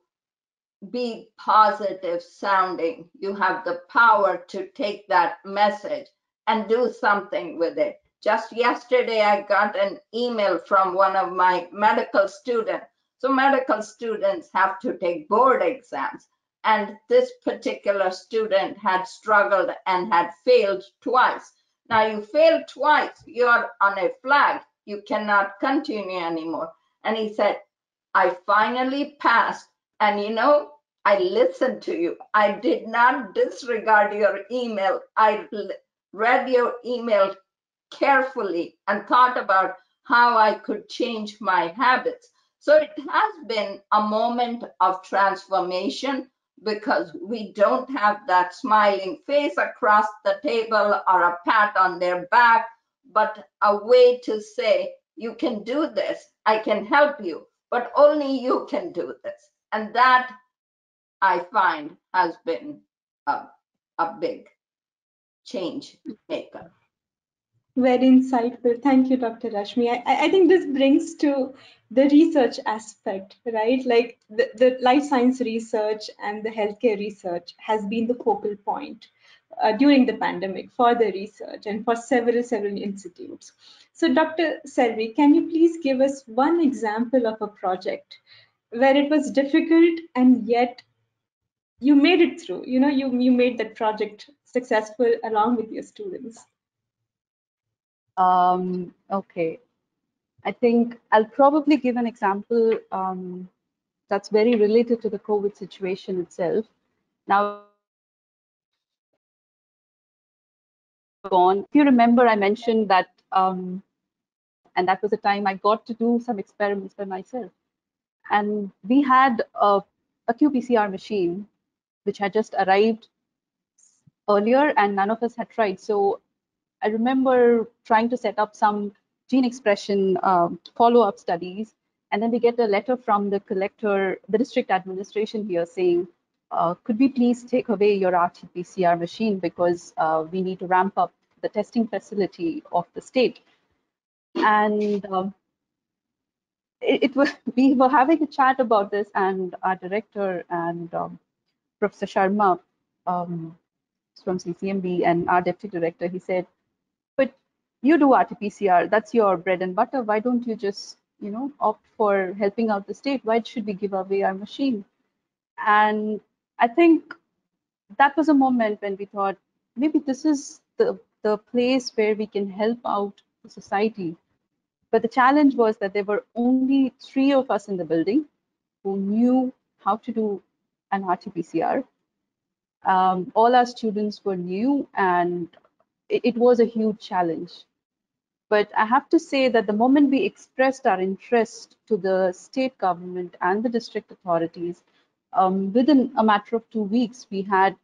be positive sounding. You have the power to take that message and do something with it. Just yesterday, I got an email from one of my medical students. So medical students have to take board exams. And this particular student had struggled and had failed twice. Now you failed twice, you're on a flag. You cannot continue anymore. And he said, I finally passed and you know, I listened to you. I did not disregard your email. I read your email carefully and thought about how I could change my habits. So it has been a moment of transformation because we don't have that smiling face across the table or a pat on their back, but a way to say, you can do this, I can help you, but only you can do this. And that I find has been a, a big change maker. Very insightful. Thank you, Dr. Rashmi. I, I think this brings to the research aspect, right? Like the, the life science research and the healthcare research has been the focal point uh, during the pandemic for the research and for several, several institutes. So Dr. Selvi, can you please give us one example of a project where it was difficult and yet you made it through you know you you made that project successful along with your students um, okay i think i'll probably give an example um, that's very related to the covid situation itself now gone. If you remember, I mentioned that, um, and that was the time I got to do some experiments by myself. And we had a, a qPCR machine which had just arrived earlier, and none of us had tried. So I remember trying to set up some gene expression um, follow-up studies, and then we get a letter from the collector, the district administration here saying, uh, could we please take away your RT-PCR machine because uh, we need to ramp up the testing facility of the state. And um, it, it, was <laughs> we were having a chat about this, and our director and um, Professor Sharma um, from CCMB and our deputy director, he said, "But you do RT-PCR. That's your bread and butter. Why don't you just, you know, opt for helping out the state? Why should we give away our machine?" And I think that was a moment when we thought maybe this is the, the place where we can help out the society. But the challenge was that there were only three of us in the building who knew how to do an RT-PCR. Um, all our students were new and it, it was a huge challenge. But I have to say that the moment we expressed our interest to the state government and the district authorities, um, within a matter of two weeks, we had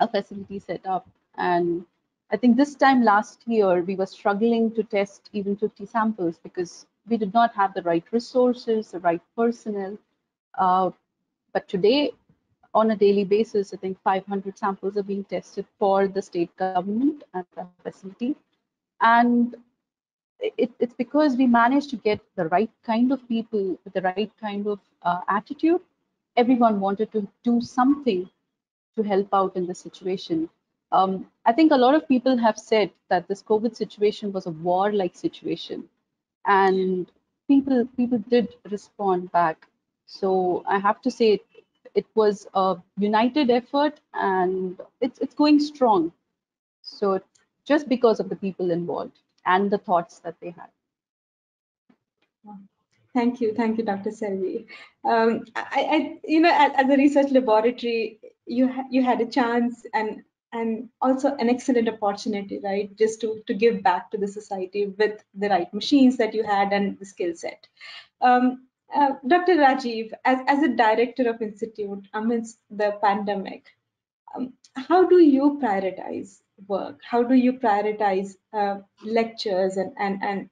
a facility set up. And I think this time last year, we were struggling to test even 50 samples because we did not have the right resources, the right personnel. Uh, but today, on a daily basis, I think 500 samples are being tested for the state government at the facility. And it, it's because we managed to get the right kind of people with the right kind of uh, attitude everyone wanted to do something to help out in the situation. Um, I think a lot of people have said that this COVID situation was a war-like situation, and people people did respond back. So I have to say it, it was a united effort, and it's it's going strong. So just because of the people involved and the thoughts that they had. Thank you, thank you, Dr. Selvi. Um, I, I, you know, as, at, the research laboratory, you ha you had a chance and and also an excellent opportunity, right, just to to give back to the society with the right machines that you had and the skill set. Um, uh, Dr. Rajeev, as as a director of institute amidst the pandemic, um, how do you prioritize work? How do you prioritize uh, lectures and and and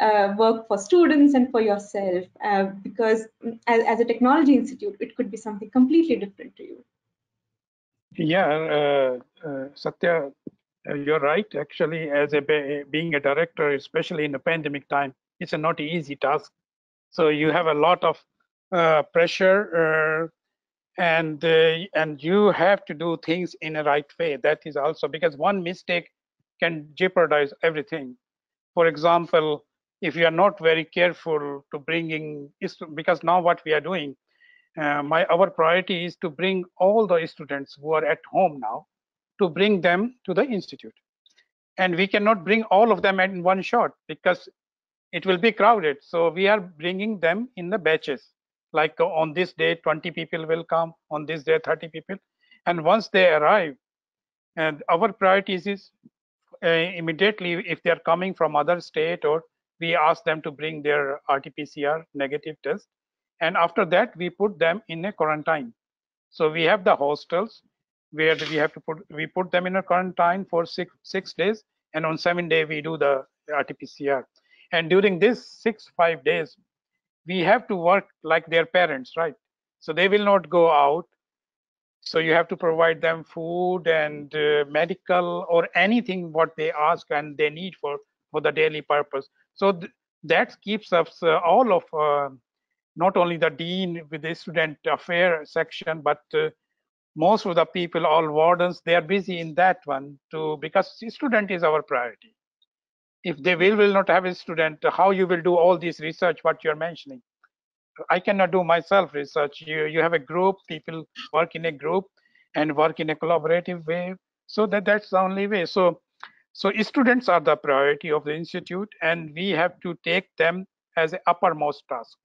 uh, work for students and for yourself uh, because as, as, a technology institute it could be something completely different to you yeah uh, uh satya uh, you're right. Actually as a being a director especially in a pandemic time it's a not easy task. So you have a lot of uh, pressure and and you have to do things in a right way. That is also because one mistake can jeopardize everything. For example if you are not very careful to bringing because now what we are doing uh, my our priority is to bring all the students who are at home now to bring them to the institute. And we cannot bring all of them in one shot because it will be crowded. So we are bringing them in the batches. Like uh, on this day 20 people will come on this day 30 people. And once they arrive and our priorities is uh, immediately if they are coming from other state or we ask them to bring their RT-PCR negative test. And after that, we put them in a quarantine. So we have the hostels where we have to put, we put them in a quarantine for six, six days. And on seven day, we do the RT-PCR. And during this six, five days, we have to work like their parents, right? So they will not go out. So you have to provide them food and uh, medical or anything what they ask and they need for for the daily purpose. So th that keeps us uh, all of uh, not only the dean with the student affair section, but uh, most of the people, all wardens, they are busy in that one too, because student is our priority. If they will will not have a student, how you will do all this research, what you're mentioning. I cannot do myself research. You you have a group, people work in a group and work in a collaborative way. So that that's the only way. So so students are the priority of the institute and we have to take them as an uppermost task.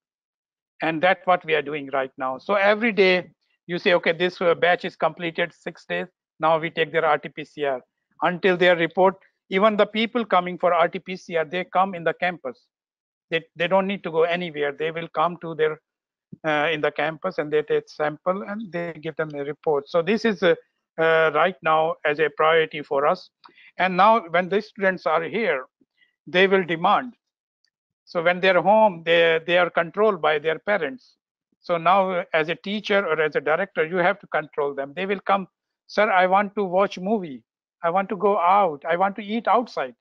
And that's what we are doing right now. So every day you say, okay, this uh, batch is completed six days. Now we take their RT-PCR until their report even the people coming for RT-PCR, they come in the campus. They, they don't need to go anywhere. They will come to their uh, in the campus and they take sample and they give them a report. So this is uh, uh, right now as a priority for us. And now when the students are here, they will demand. So when they're home, they, they are controlled by their parents. So now as a teacher or as a director, you have to control them. They will come, sir, I want to watch movie. I want to go out. I want to eat outside.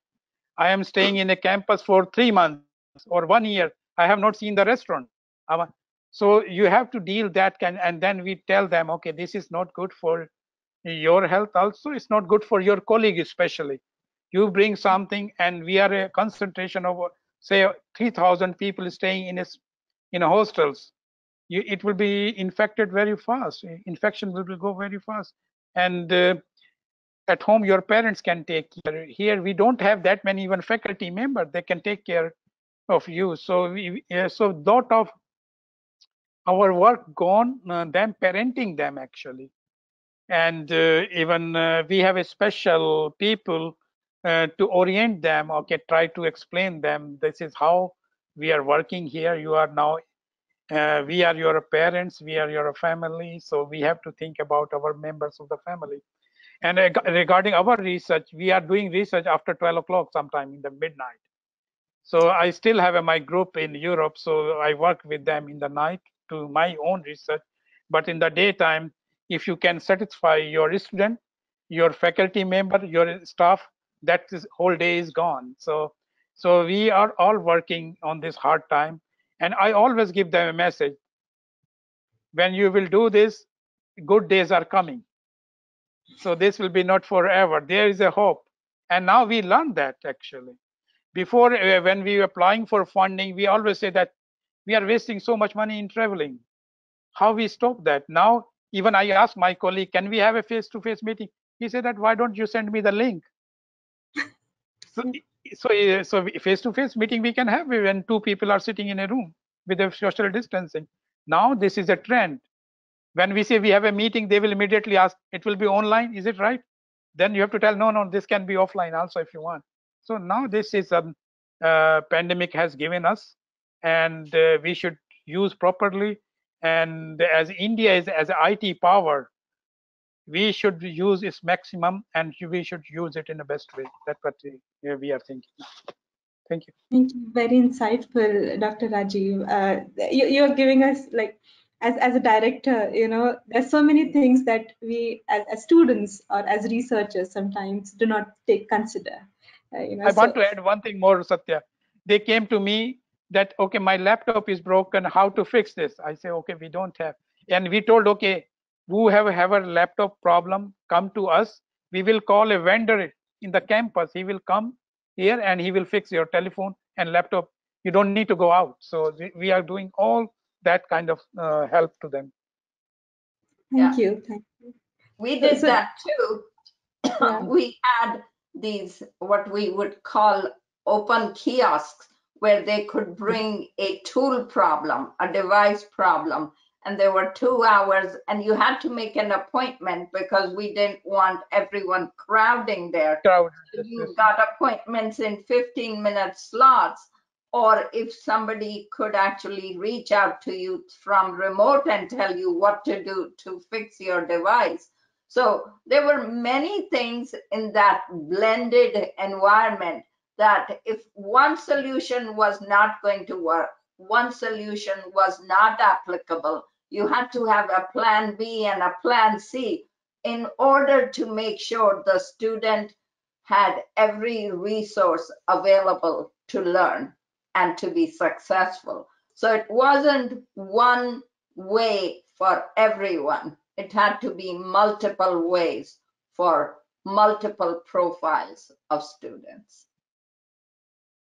I am staying in a campus for three months or one year. I have not seen the restaurant. So you have to deal that can, and then we tell them, okay, this is not good for your health. Also, it's not good for your colleague, especially. You bring something, and we are a concentration of say 3,000 people staying in a, in hostels. You, it will be infected very fast. Infection will go very fast, and uh, at home your parents can take care. Here we don't have that many even faculty member. They can take care of you. So we, uh, so lot of our work gone uh, them parenting them actually and uh, even uh, we have a special people uh, to orient them okay try to explain them this is how we are working here you are now uh, we are your parents we are your family so we have to think about our members of the family and uh, regarding our research we are doing research after 12 o'clock sometime in the midnight so i still have my group in europe so i work with them in the night to my own research. But in the daytime, if you can satisfy your student, your faculty member, your staff, that whole day is gone. So, so we are all working on this hard time. And I always give them a message. When you will do this, good days are coming. So this will be not forever. There is a hope. And now we learned that actually. Before, uh, when we were applying for funding, we always say that we are wasting so much money in traveling how we stop that now even i asked my colleague can we have a face to face meeting he said that why don't you send me the link so so uh, so face to face meeting we can have when two people are sitting in a room with a social distancing. Now this is a trend. When we say we have a meeting they will immediately ask it will be online is it right? Then you have to tell no no this can be offline also if you want. So now this is a um, uh, pandemic has given us and uh, we should use properly. And as India is as IT power, we should use its maximum and we should use it in the best way. That's what we are thinking. Thank you. Thank you. Very insightful, Dr. Rajeev. Uh, you, you're giving us like as, as a director, you know, there's so many things that we as, as students or as researchers sometimes do not take consider. Uh, you know, I so, want to add one thing more, Satya. They came to me that okay my laptop is broken how to fix this i say okay we don't have and we told okay who have have a laptop problem come to us. We will call a vendor in the campus. He will come here and he will fix your telephone and laptop. You don't need to go out. So we are doing all that kind of uh, help to them. Thank yeah. you. Thank you. We did so, that too. Yeah. <coughs> we had these what we would call open kiosks where they could bring a tool problem, a device problem, and there were two hours and you had to make an appointment because we didn't want everyone crowding there. So you got appointments in 15 minute slots or if somebody could actually reach out to you from remote and tell you what to do to fix your device. So there were many things in that blended environment that if one solution was not going to work, one solution was not applicable, you had to have a plan B and a plan C in order to make sure the student had every resource available to learn and to be successful. So it wasn't one way for everyone. It had to be multiple ways for multiple profiles of students.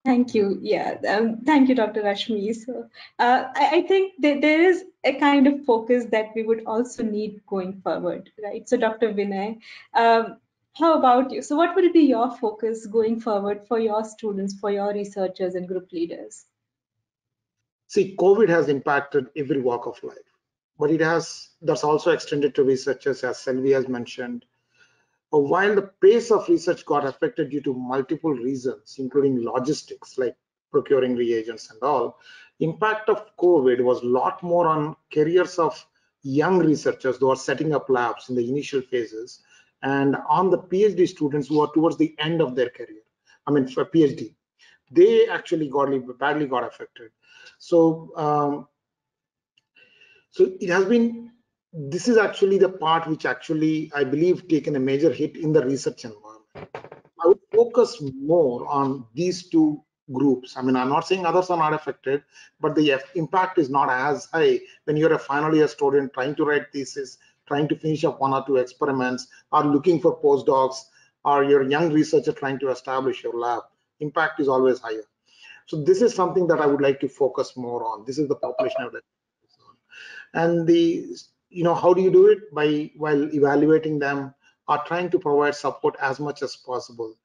Thank you. Yeah, um, thank you, Dr. Rashmi. So uh, I, I, think that there is a kind of focus that we would also need going forward, right? So Dr. Vinay, um, how about you? So what would be your focus going forward for your students, for your researchers and group leaders? See, COVID has impacted every walk of life, but it has, that's also extended to researchers as Selvi has mentioned. While the pace of research got affected due to multiple reasons, including logistics like procuring reagents and all, impact of COVID was a lot more on careers of young researchers who are setting up labs in the initial phases and on the PhD students who are towards the end of their career. I mean, for PhD, they actually got badly got affected. So, um, so it has been. This is actually the part which actually I believe taken a major hit in the research environment. I would focus more on these two groups. I mean, I'm not saying others are not affected, but the impact is not as high when you're a final year student trying to write thesis, trying to finish up one or two experiments, or looking for postdocs, or you're a young researcher trying to establish your lab. Impact is always higher. So this is something that I would like to focus more on. This is the population I would like And the, you know, how do you do it? By while evaluating them or trying to provide support as much as possible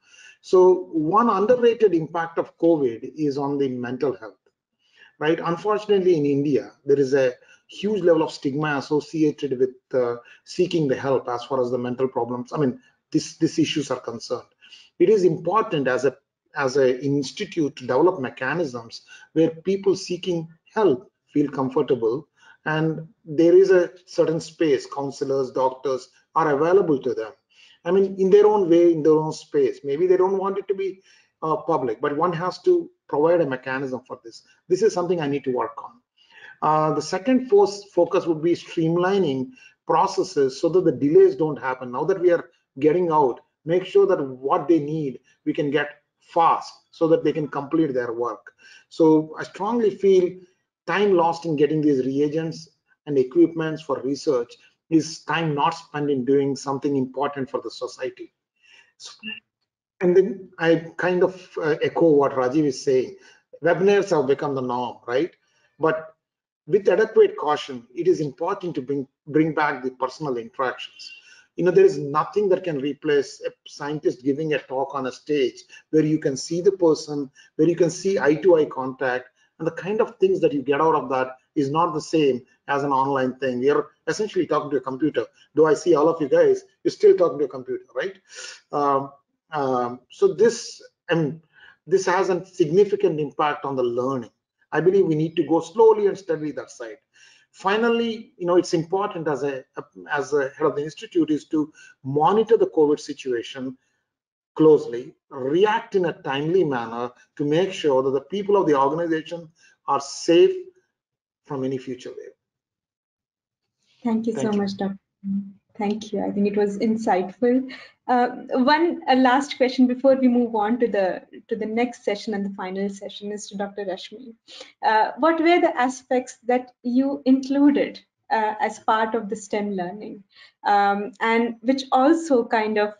so one underrated impact of COVID is on the mental health, right? Unfortunately, in India, there is a huge level of stigma associated with uh, seeking the help as far as the mental problems. I mean, this these issues are concerned. It is important as a as an institute to develop mechanisms where people seeking help feel comfortable and there is a certain space counselors doctors are available to them I mean, in their own way, in their own space. Maybe they don't want it to be uh, public, but one has to provide a mechanism for this. This is something I need to work on. Uh, the second focus would be streamlining processes so that the delays don't happen. Now that we are getting out, make sure that what they need, we can get fast so that they can complete their work. So I strongly feel time lost in getting these reagents and equipments for research is time not spent in doing something important for the society. So, and then I kind of uh, echo what Rajeev is saying. Webinars have become the norm, right? But with adequate caution, it is important to bring bring back the personal interactions. You know, there is nothing that can replace a scientist giving a talk on a stage where you can see the person, where you can see eye to eye contact, and the kind of things that you get out of that is not the same as an online thing. You're essentially talking to a computer. Do I see all of you guys? You're still talking to a computer, right? Um, um, so this and this has a significant impact on the learning. I believe we need to go slowly and steadily that side. Finally, you know, it's important as a as a head of the institute is to monitor the COVID situation closely, react in a timely manner to make sure that the people of the organization are safe from any future wave. Thank you Thank so you. much, Dr. Thank you. I think it was insightful. Uh, one last question before we move on to the to the next session and the final session is to Dr. Rashmi. Uh, what were the aspects that you included uh, as part of the STEM learning, um, and which also kind of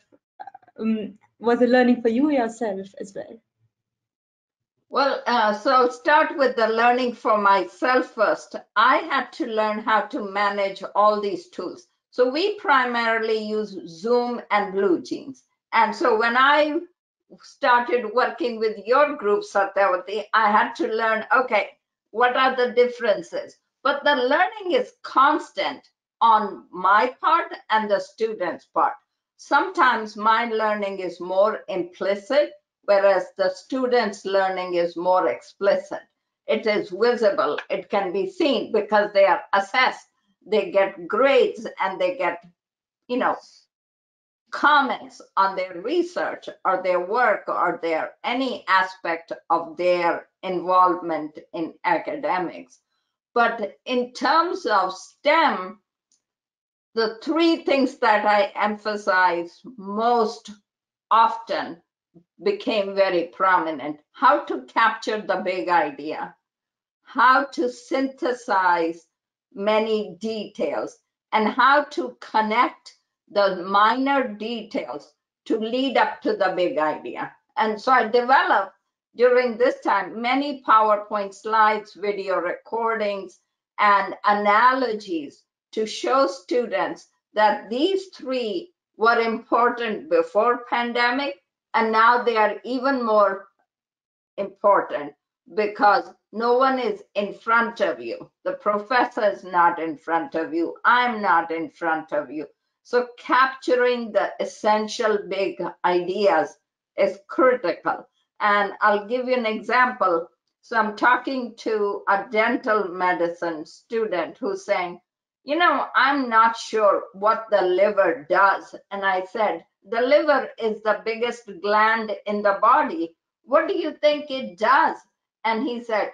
um, was a learning for you yourself as well? Well, uh, so start with the learning for myself first. I had to learn how to manage all these tools. So we primarily use Zoom and BlueJeans. And so when I started working with your group, Satyavati, I had to learn, okay, what are the differences? But the learning is constant on my part and the student's part. Sometimes my learning is more implicit whereas the students' learning is more explicit. It is visible, it can be seen because they are assessed, they get grades and they get, you know, comments on their research or their work or their any aspect of their involvement in academics. But in terms of STEM, the three things that I emphasize most often became very prominent. How to capture the big idea, how to synthesize many details, and how to connect the minor details to lead up to the big idea. And so I developed during this time many PowerPoint slides, video recordings, and analogies to show students that these three were important before pandemic and now they are even more important because no one is in front of you. The professor is not in front of you. I'm not in front of you. So capturing the essential big ideas is critical. And I'll give you an example. So I'm talking to a dental medicine student who's saying, you know, I'm not sure what the liver does. And I said, the liver is the biggest gland in the body. What do you think it does? And he said,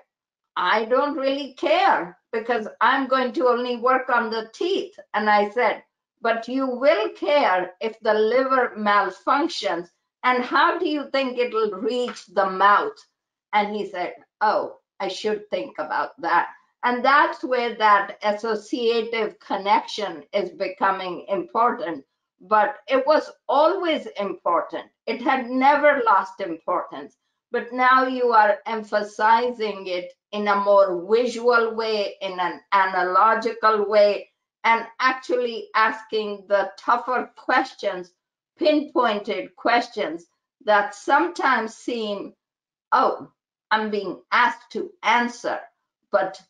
I don't really care because I'm going to only work on the teeth. And I said, but you will care if the liver malfunctions. And how do you think it'll reach the mouth? And he said, oh, I should think about that. And that's where that associative connection is becoming important. But it was always important. It had never lost importance. But now you are emphasizing it in a more visual way, in an analogical way, and actually asking the tougher questions, pinpointed questions that sometimes seem, oh, I'm being asked to answer, but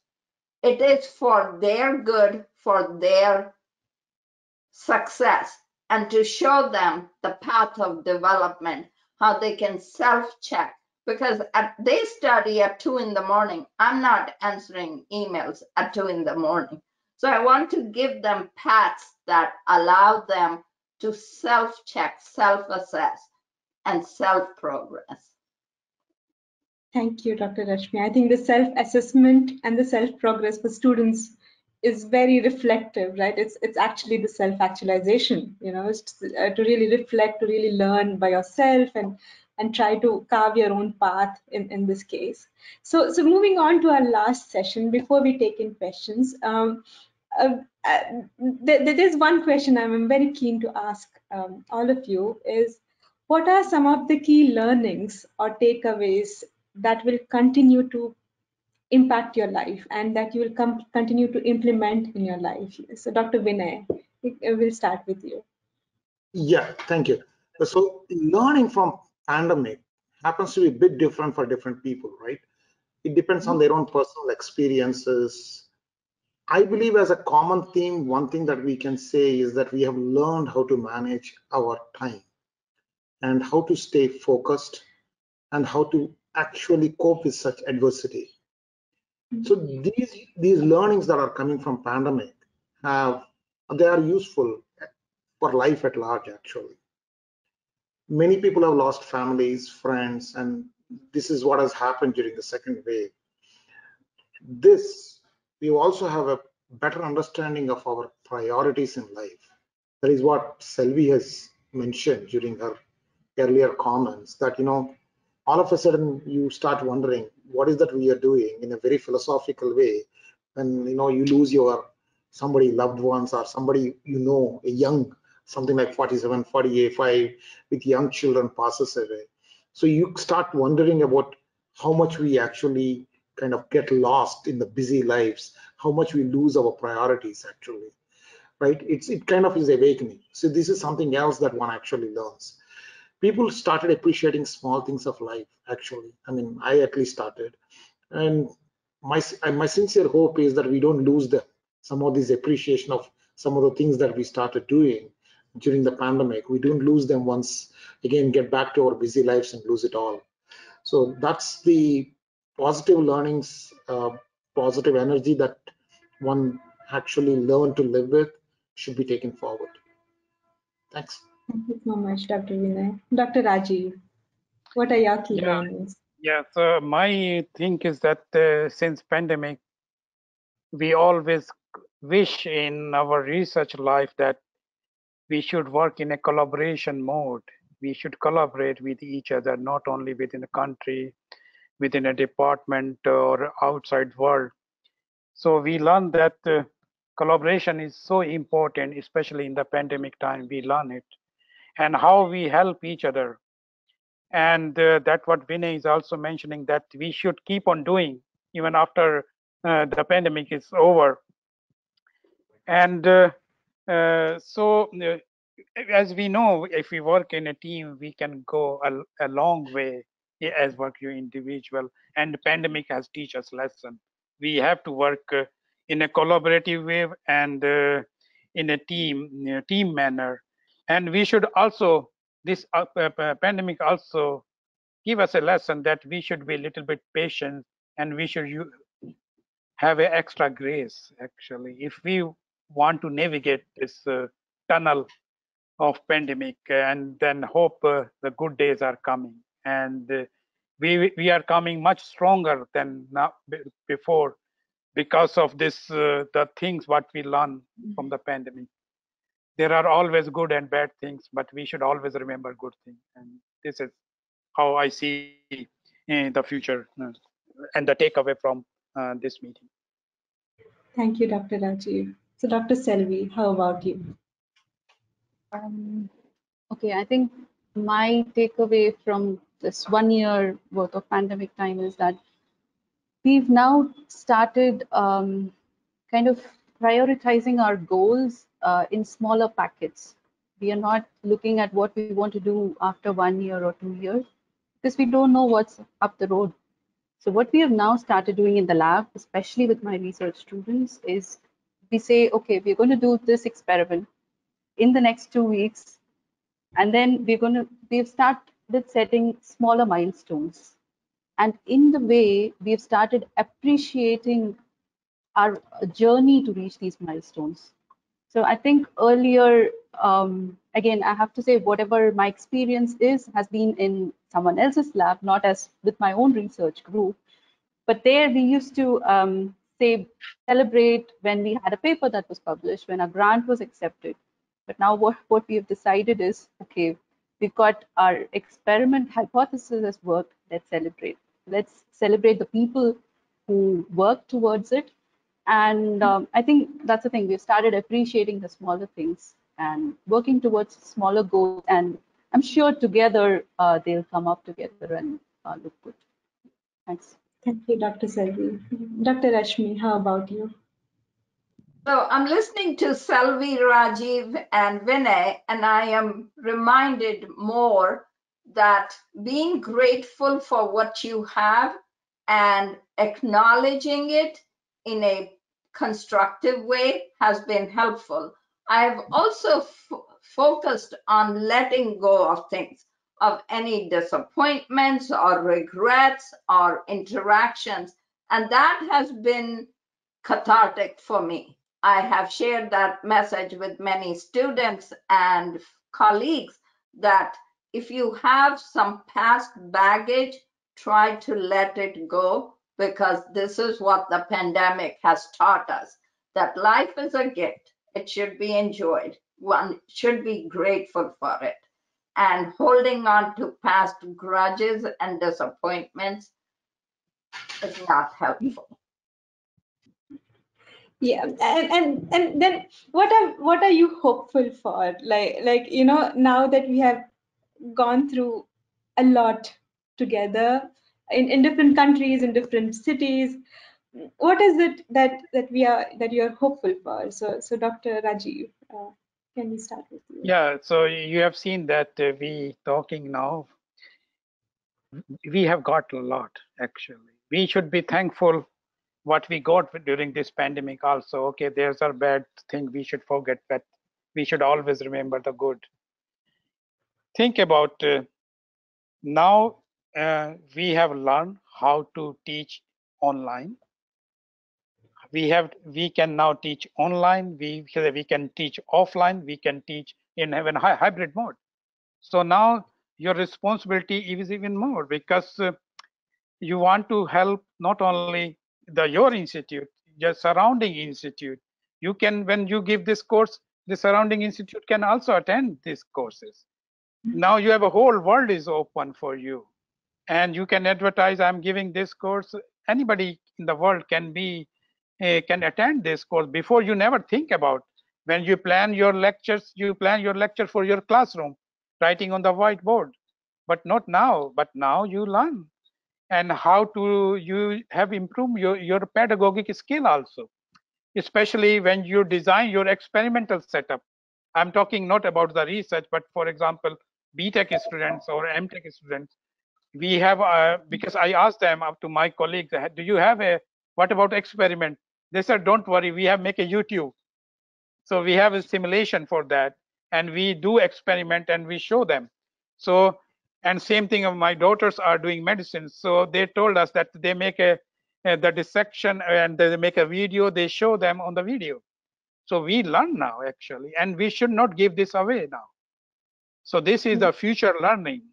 it is for their good, for their success, and to show them the path of development, how they can self-check. Because at, they study at two in the morning. I'm not answering emails at two in the morning. So I want to give them paths that allow them to self-check, self-assess, and self-progress. Thank you, Dr. Rashmi. I think the self-assessment and the self-progress for students is very reflective, right? It's it's actually the self-actualization, you know, to, uh, to really reflect, to really learn by yourself and and try to carve your own path in, in this case. So, so moving on to our last session, before we take in questions, um, uh, uh, th there's one question I'm very keen to ask um, all of you is, what are some of the key learnings or takeaways that will continue to impact your life and that you will come continue to implement in your life. So Dr. Vinay, we'll start with you. Yeah, thank you. So learning from pandemic happens to be a bit different for different people, right? It depends on their own personal experiences. I believe as a common theme, one thing that we can say is that we have learned how to manage our time and how to stay focused and how to actually cope with such adversity. Mm-hmm. So these these learnings that are coming from pandemic have they are useful for life at large actually. Many people have lost families, friends, and this is what has happened during the second wave. This we also have a better understanding of our priorities in life. That is what Selvi has mentioned during her earlier comments that you know all of a sudden you start wondering what is that we are doing in a very philosophical way when you know you lose your somebody loved ones or somebody you know a young something like 47 48 5 with young children passes away. So you start wondering about how much we actually kind of get lost in the busy lives how much we lose our priorities actually. Right? It's it kind of is awakening. So this is something else that one actually learns people started appreciating small things of life actually. I mean i at least started. And my my sincere hope is that we don't lose the some of this appreciation of some of the things that we started doing during the pandemic. We don't lose them once again get back to our busy lives and lose it all. So that's the positive learnings uh, positive energy that one actually learned to live with should be taken forward. Thanks Thank you so much, Dr. Vinay. Dr. Rajeev, what are your key yeah. learnings? Yeah, so my thing is that uh, since pandemic, we always wish in our research life that we should work in a collaboration mode. We should collaborate with each other, not only within a country, within a department or outside world. So we learned that uh, collaboration is so important, especially in the pandemic time. We learn it and how we help each other. And uh, that what Vinay is also mentioning that we should keep on doing even after uh, the pandemic is over. And uh, uh so, uh, as we know, if we work in a team, we can go a, a long way as work you individual. And the pandemic has teach us lesson. We have to work uh, in a collaborative way and in a team you know, team manner and we should also this uh, pandemic also give us a lesson that we should be a little bit patient and we should have an extra grace actually if we want to navigate this uh, tunnel of pandemic and then hope uh, the good days are coming. And uh, we we are coming much stronger than now, before because of this uh, the things what we learn from the pandemic there are always good and bad things but we should always remember good things and this is how i see in the future uh, and the takeaway from uh, this meeting. Thank you dr rajeev. So dr selvi how about you? Um, okay i think my takeaway from this one year worth of pandemic time is that we've now started um, kind of prioritizing our goals uh, in smaller packets. We are not looking at what we want to do after one year or two years because we don't know what's up the road. So what we have now started doing in the lab, especially with my research students, is we say, okay, we're going to do this experiment in the next two weeks, and then we're going to we've started setting smaller milestones and in the way, we've started appreciating our journey to reach these milestones. So I think earlier, um, again, I have to say whatever my experience is has been in someone else's lab, not as with my own research group. But there we used to um, say celebrate when we had a paper that was published, when a grant was accepted. But now what, what we have decided is, okay, we've got our experiment hypothesis has worked, let's celebrate let's celebrate the people who work towards it and um, i think that's the thing. We've started appreciating the smaller things and working towards smaller goals. And i'm sure together uh, they'll come up together and uh, look good. Thanks. Thank you dr selvi. Dr rashmi how about you? So I'm listening to Selvi, Rajeev, and Vinay, and I am reminded more that being grateful for what you have and acknowledging it in a constructive way has been helpful. I have also focused on letting go of things, of any disappointments or regrets or interactions, and that has been cathartic for me. I have shared that message with many students and colleagues that if you have some past baggage, try to let it go because this is what the pandemic has taught us that life is a gift. It should be enjoyed. One should be grateful for it. And holding on to past grudges and disappointments is not helpful. Yeah, and, and and then what are what are you hopeful for? Like like you know now that we have gone through a lot together in, in different countries, in different cities. What is it that that we are that you are hopeful for? So, so Dr. Rajeev, uh, can we start with you? Yeah. So you have seen that uh, we talking now. We have got a lot actually. We should be thankful what we got during this pandemic also okay there's a bad thing we should forget but we should always remember the good think about uh, now uh, we have learned how to teach online. We have we can now teach online. We we can teach offline. We can teach in a hybrid mode. So now your responsibility is even more because uh, you want to help not only the your institute your surrounding institute. You can when you give this course the surrounding institute can also attend these courses. Now you have a whole world is open for you and you can advertise i'm giving this course. Anybody in the world can be uh, can attend this course before you never think about when you plan your lectures you plan your lecture for your classroom writing on the whiteboard. But not now but now you learn. And how to you have improved your, your pedagogic skill also especially when you design your experimental setup. I'm talking not about the research but for example BTech students or MTech students, we have uh, because I asked them up to my colleagues, do you have a what about experiment? They said, don't worry, we have make a YouTube. So we have a simulation for that, and we do experiment and we show them. So and same thing of my daughters are doing medicine. So they told us that they make a, a the dissection and they make a video. They show them on the video. So we learn now actually, and we should not give this away now. So this is hmm. the future learning.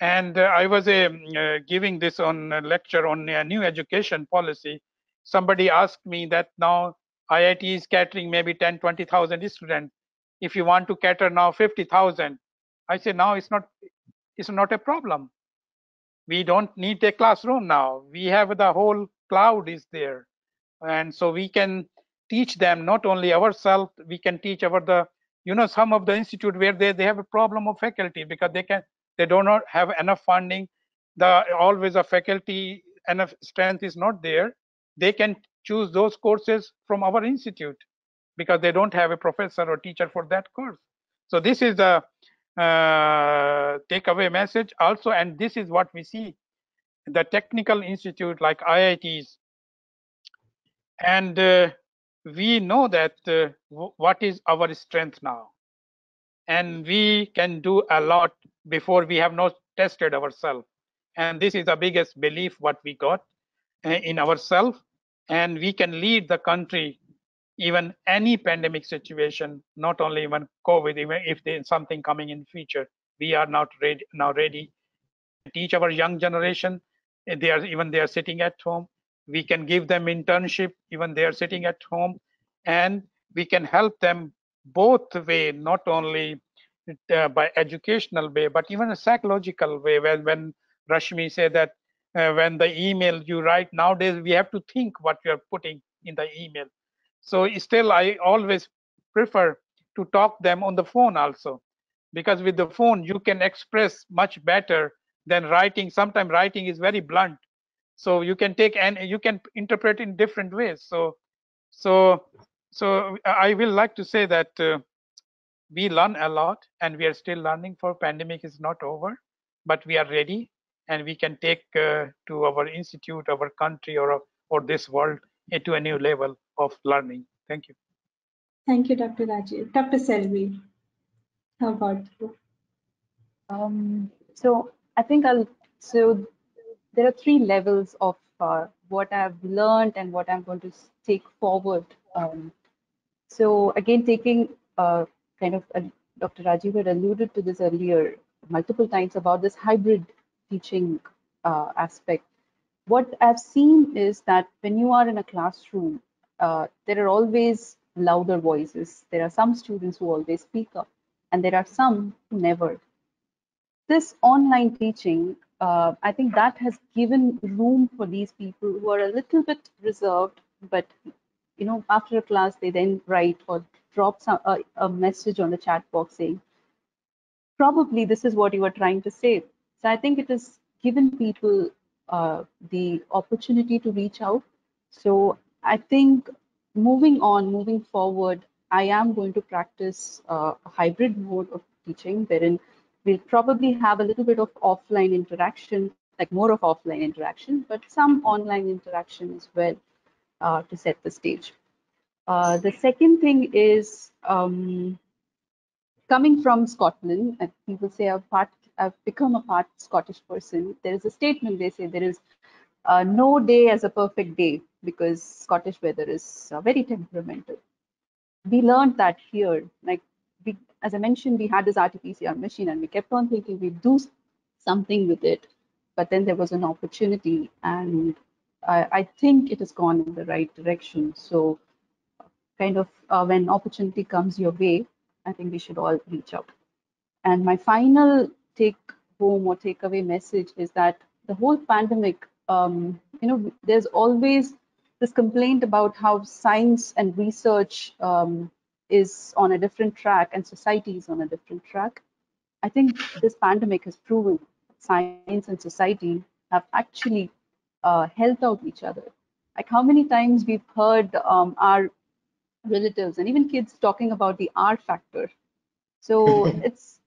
And uh, I was uh, uh, giving this on a lecture on a new education policy. Somebody asked me that now IIT is catering maybe 10, 20,000 students. If you want to cater now 50,000, I say now it's not it's not a problem. We don't need a classroom now. We have the whole cloud is there, and so we can teach them not only ourselves. We can teach our the you know some of the institute where they they have a problem of faculty because they can they do not have enough funding. The always a faculty enough strength is not there. They can choose those courses from our institute because they don't have a professor or teacher for that course. So this is the uh, takeaway message also, and this is what we see the technical institute like IITs, and uh, we know that uh, what is our strength now, and we can do a lot before we have not tested ourselves, and this is the biggest belief what we got uh, in ourselves, and we can lead the country even any pandemic situation, not only even COVID, even if there's something coming in future, we are not ready now ready. Teach our young generation. They are even they are sitting at home. We can give them internship, even they are sitting at home, and we can help them both way, not only uh, by educational way, but even a psychological way. When when Rashmi said that uh, when the email you write nowadays, we have to think what you are putting in the email so still, I always prefer to talk them on the phone also, because with the phone you can express much better than writing. Sometimes writing is very blunt, so you can take and you can interpret in different ways. So, so, so I will like to say that uh, we learn a lot, and we are still learning. For pandemic is not over, but we are ready, and we can take uh, to our institute, our country, or or this world into a new level of learning. Thank you. Thank you, Dr. Rajeev. Dr. Selvi, how about you? Um, so I think I'll, so there are three levels of uh, what I've learned and what I'm going to take forward. Um, so again, taking uh, kind of, uh, Dr. Rajeev had alluded to this earlier multiple times about this hybrid teaching uh, aspect what I've seen is that when you are in a classroom, uh, there are always louder voices. There are some students who always speak up, and there are some who never. This online teaching, uh, I think that has given room for these people who are a little bit reserved, but you know, after a class, they then write or drop some, uh, a message on the chat box saying, probably this is what you were trying to say. So I think it has given people uh, the opportunity to reach out. So I think moving on, moving forward, I am going to practice uh, a hybrid mode of teaching wherein we'll probably have a little bit of offline interaction, like more of offline interaction, but some online interaction as well uh, to set the stage. Uh, the second thing is um, coming from Scotland, people say I'm part I've become a part Scottish person, there is a statement they say there is uh, no day as a perfect day because Scottish weather is uh, very temperamental. We learned that here, like we, as I mentioned, we had this RT-PCR machine and we kept on thinking we'd do something with it, but then there was an opportunity and I, I think it has gone in the right direction. So kind of uh, when opportunity comes your way, I think we should all reach out. And my final take home or takeaway message is that the whole pandemic, um, you know, there's always this complaint about how science and research um, is on a different track and society is on a different track. I think this pandemic has proven science and society have actually uh, helped out each other. Like how many times we've heard um, our relatives and even kids talking about the R factor. So <laughs> it's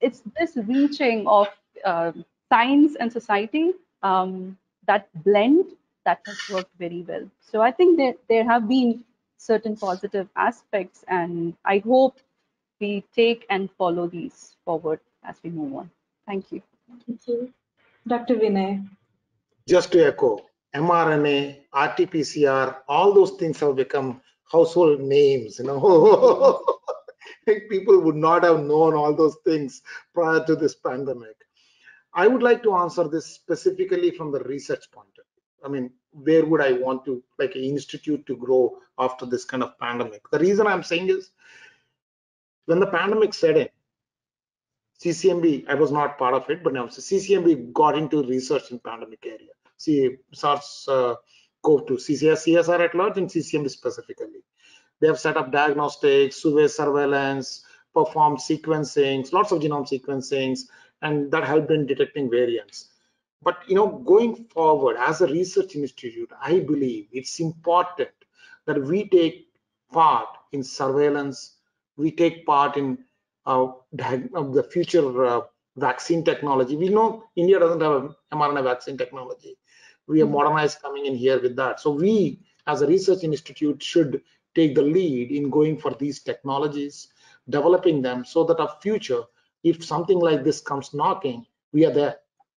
it's this reaching of uh, science and society, um, that blend that has worked very well. So I think that there have been certain positive aspects. And I hope we take and follow these forward as we move on. Thank you. Thank you. Dr. Vinay. Just to echo, mRNA, RT-PCR, all those things have become household names, you know. <laughs> People would not have known all those things prior to this pandemic. I would like to answer this specifically from the research point of view. I mean, where would I want to, like an institute to grow after this kind of pandemic? The reason I'm saying is, when the pandemic set in, CCMB, I was not part of it, but now CCMB got into research in pandemic area. See, SARS uh, CoV-2, CCS, CSIR at large, and CCMB specifically. They have set up diagnostics, survey surveillance, performed sequencing, lots of genome sequencings, and that helped in detecting variants. But you know, going forward as a research institute, I believe it's important that we take part in surveillance, we take part in uh, the future uh, vaccine technology. We know India doesn't have mRNA vaccine technology. We hmm. modernized coming in here with that. So we, as a research institute, should take the lead in going for these technologies, developing them so that our future, if something like this comes knocking, we are there.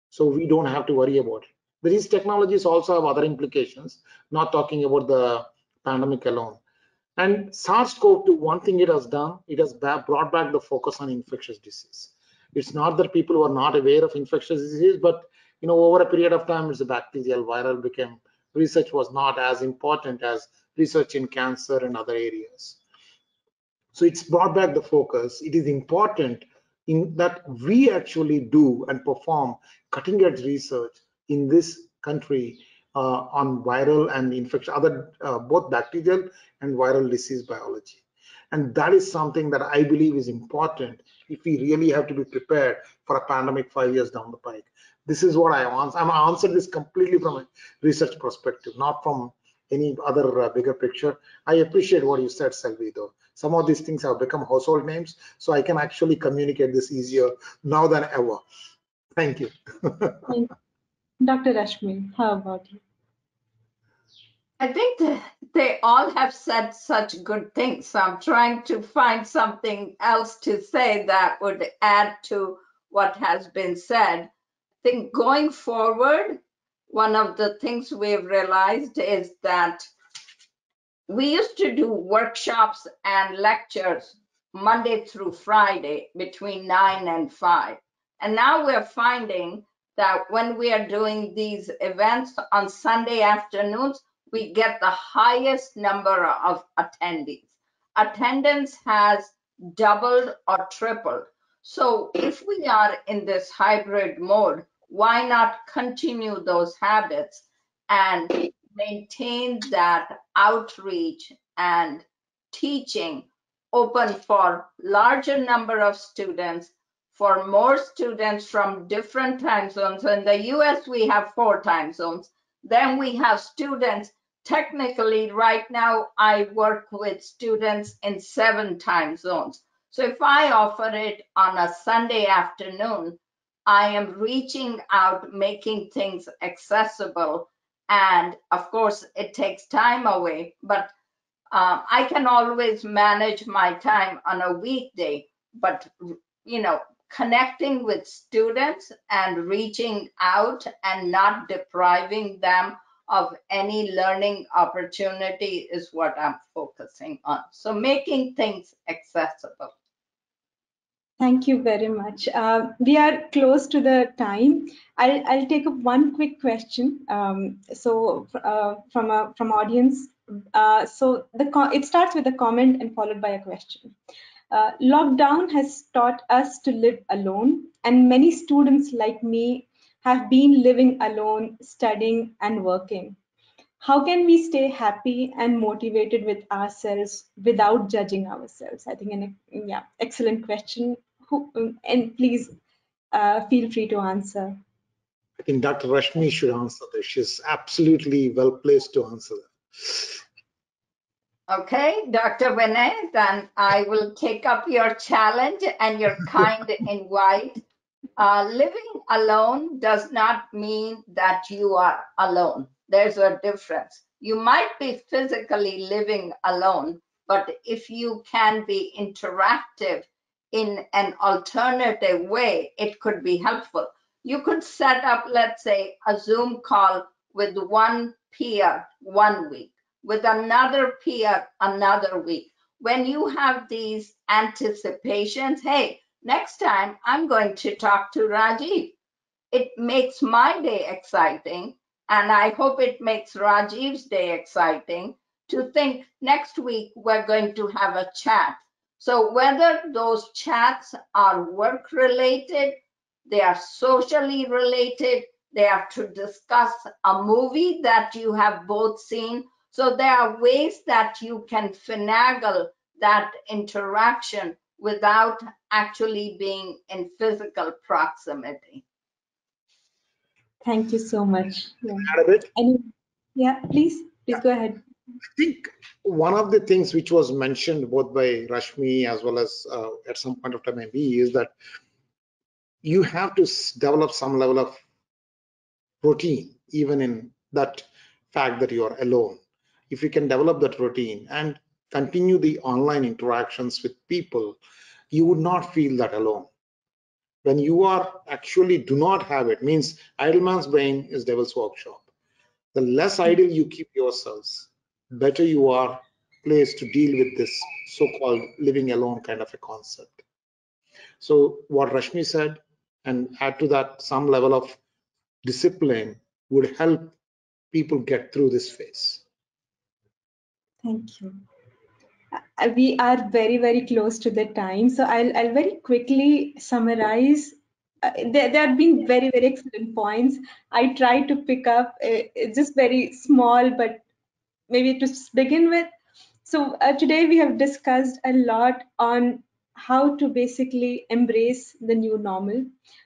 So we don't have to worry about it. These technologies also have other implications, not talking about the pandemic alone. And SARS-CoV-2, one thing it has done, it has brought back the focus on infectious disease. It's not that people were not aware of infectious disease, but you know, over a period of time, it's a bacterial, viral became research was not as important as research in cancer and other areas. So it's brought back the focus. It is important in that we actually do and perform cutting edge research in this country uh, on viral and infection, other uh, both bacterial and viral disease biology. And that is something that I believe is important if we really have to be prepared for a pandemic five years down the pike. This is what I answer. I'm answered this completely from a research perspective, not from any other uh, bigger picture. I appreciate what you said, Selvi, though. Some of these things have become household names, so I can actually communicate this easier now than ever. Thank you. Dr. Rashmi, how about you? I think they all have said such good things. So I'm trying to find something else to say that would add to what has been said. Think going forward, one of the things we've realized is that we used to do workshops and lectures Monday through Friday between 9 and 5. And now we're finding that when we are doing these events on Sunday afternoons, we get the highest number of attendees. Attendance has doubled or tripled. So if we are in this hybrid mode, why not continue those habits and maintain that outreach and teaching open for larger number of students for more students from different time zones? In the US we have four time zones. Then we have students. Technically right now I work with students in seven time zones. So if I offer it on a Sunday afternoon, I am reaching out, making things accessible. And of course, it takes time away, but um, I can always manage my time on a weekday. But, you know, connecting with students and reaching out and not depriving them of any learning opportunity is what I'm focusing on. So making things accessible. Thank you very much. Uh, we are close to the time. I'll, I'll take up one quick question. Um, so uh, from a from audience, uh, so the it starts with a comment and followed by a question. Uh, lockdown has taught us to live alone, and many students like me have been living alone, studying and working. How can we stay happy and motivated with ourselves without judging ourselves? I think, an, yeah, excellent question. Who, um, and please uh, feel free to answer. I think Dr. Rashmi should answer this. She's absolutely well placed to answer that. Okay, Dr. Vinay, then I will take up your challenge and your <laughs> kind invite uh, living alone does not mean that you are alone. There's a difference. You might be physically living alone, but if you can be interactive in an alternative way, it could be helpful. You could set up, let's say, a Zoom call with one peer one week, with another peer another week. When you have these anticipations, hey, next time I'm going to talk to Rajeev. It makes my day exciting, and I hope it makes Rajeev's day exciting to think next week we're going to have a chat. So whether those chats are work related, they are socially related, they are to discuss a movie that you have both seen. So there are ways that you can finagle that interaction without actually being in physical proximity. Thank you so much. Yeah. A bit. Any, yeah, please, please go ahead. I think one of the things which was mentioned both by Rashmi as well as uh, at some point of time me is that you have to develop some level of routine, even in that fact that you are alone. If you can develop that routine and continue the online interactions with people, you would not feel that alone. When you are actually do not have it, means idle man's brain is devil's workshop. The less idle you keep yourselves, better you are placed to deal with this so-called living alone kind of a concept. So what Rashmi said, and add to that some level of discipline would help people get through this phase. Thank you. Uh, We are very, very close to the time, so I'll, I'll very quickly summarize. Uh, there, there have been very, very excellent points. I try to pick up uh, just very small, but maybe to begin with. So uh, today we have discussed a lot on how to basically embrace the new normal,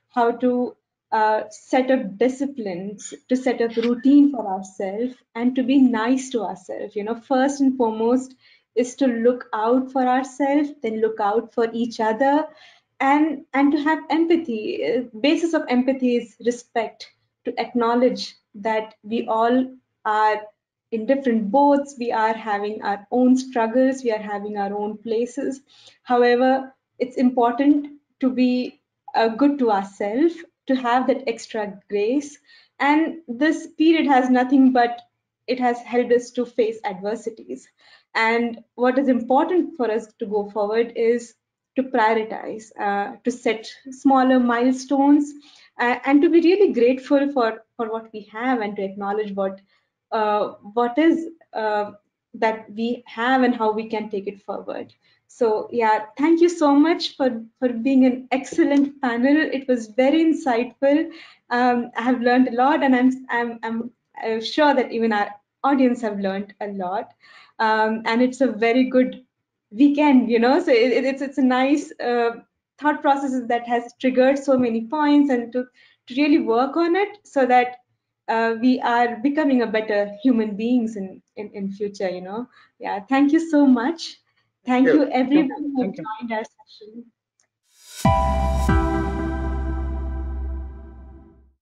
how to uh, set up disciplines, to set up routine for ourselves, and to be nice to ourselves. You know, first and foremost is to look out for ourselves, then look out for each other, and and to have empathy. Uh, Basis of empathy is respect. To acknowledge that we all are in different boats. We are having our own struggles. We are having our own places. However it's important to be uh, good to ourselves to have that extra grace. And this period has nothing but it has helped us to face adversities. And what is important for us to go forward is to prioritize uh, to set smaller milestones uh, and to be really grateful for for what we have and to acknowledge what what is uh, that we have and how we can take it forward. So yeah, thank you so much for for being an excellent panel. It was very insightful. Um, I have learned a lot, and I'm I'm I'm uh, sure that even our audience have learned a lot. Um, and it's a very good weekend, you know. So it, it- it's it's a nice uh, thought processes that has triggered so many points, and to to really work on it so that uh, we are becoming a better human beings in, in in future you know yeah thank you so much thank you. you everyone who Thank you. joined our session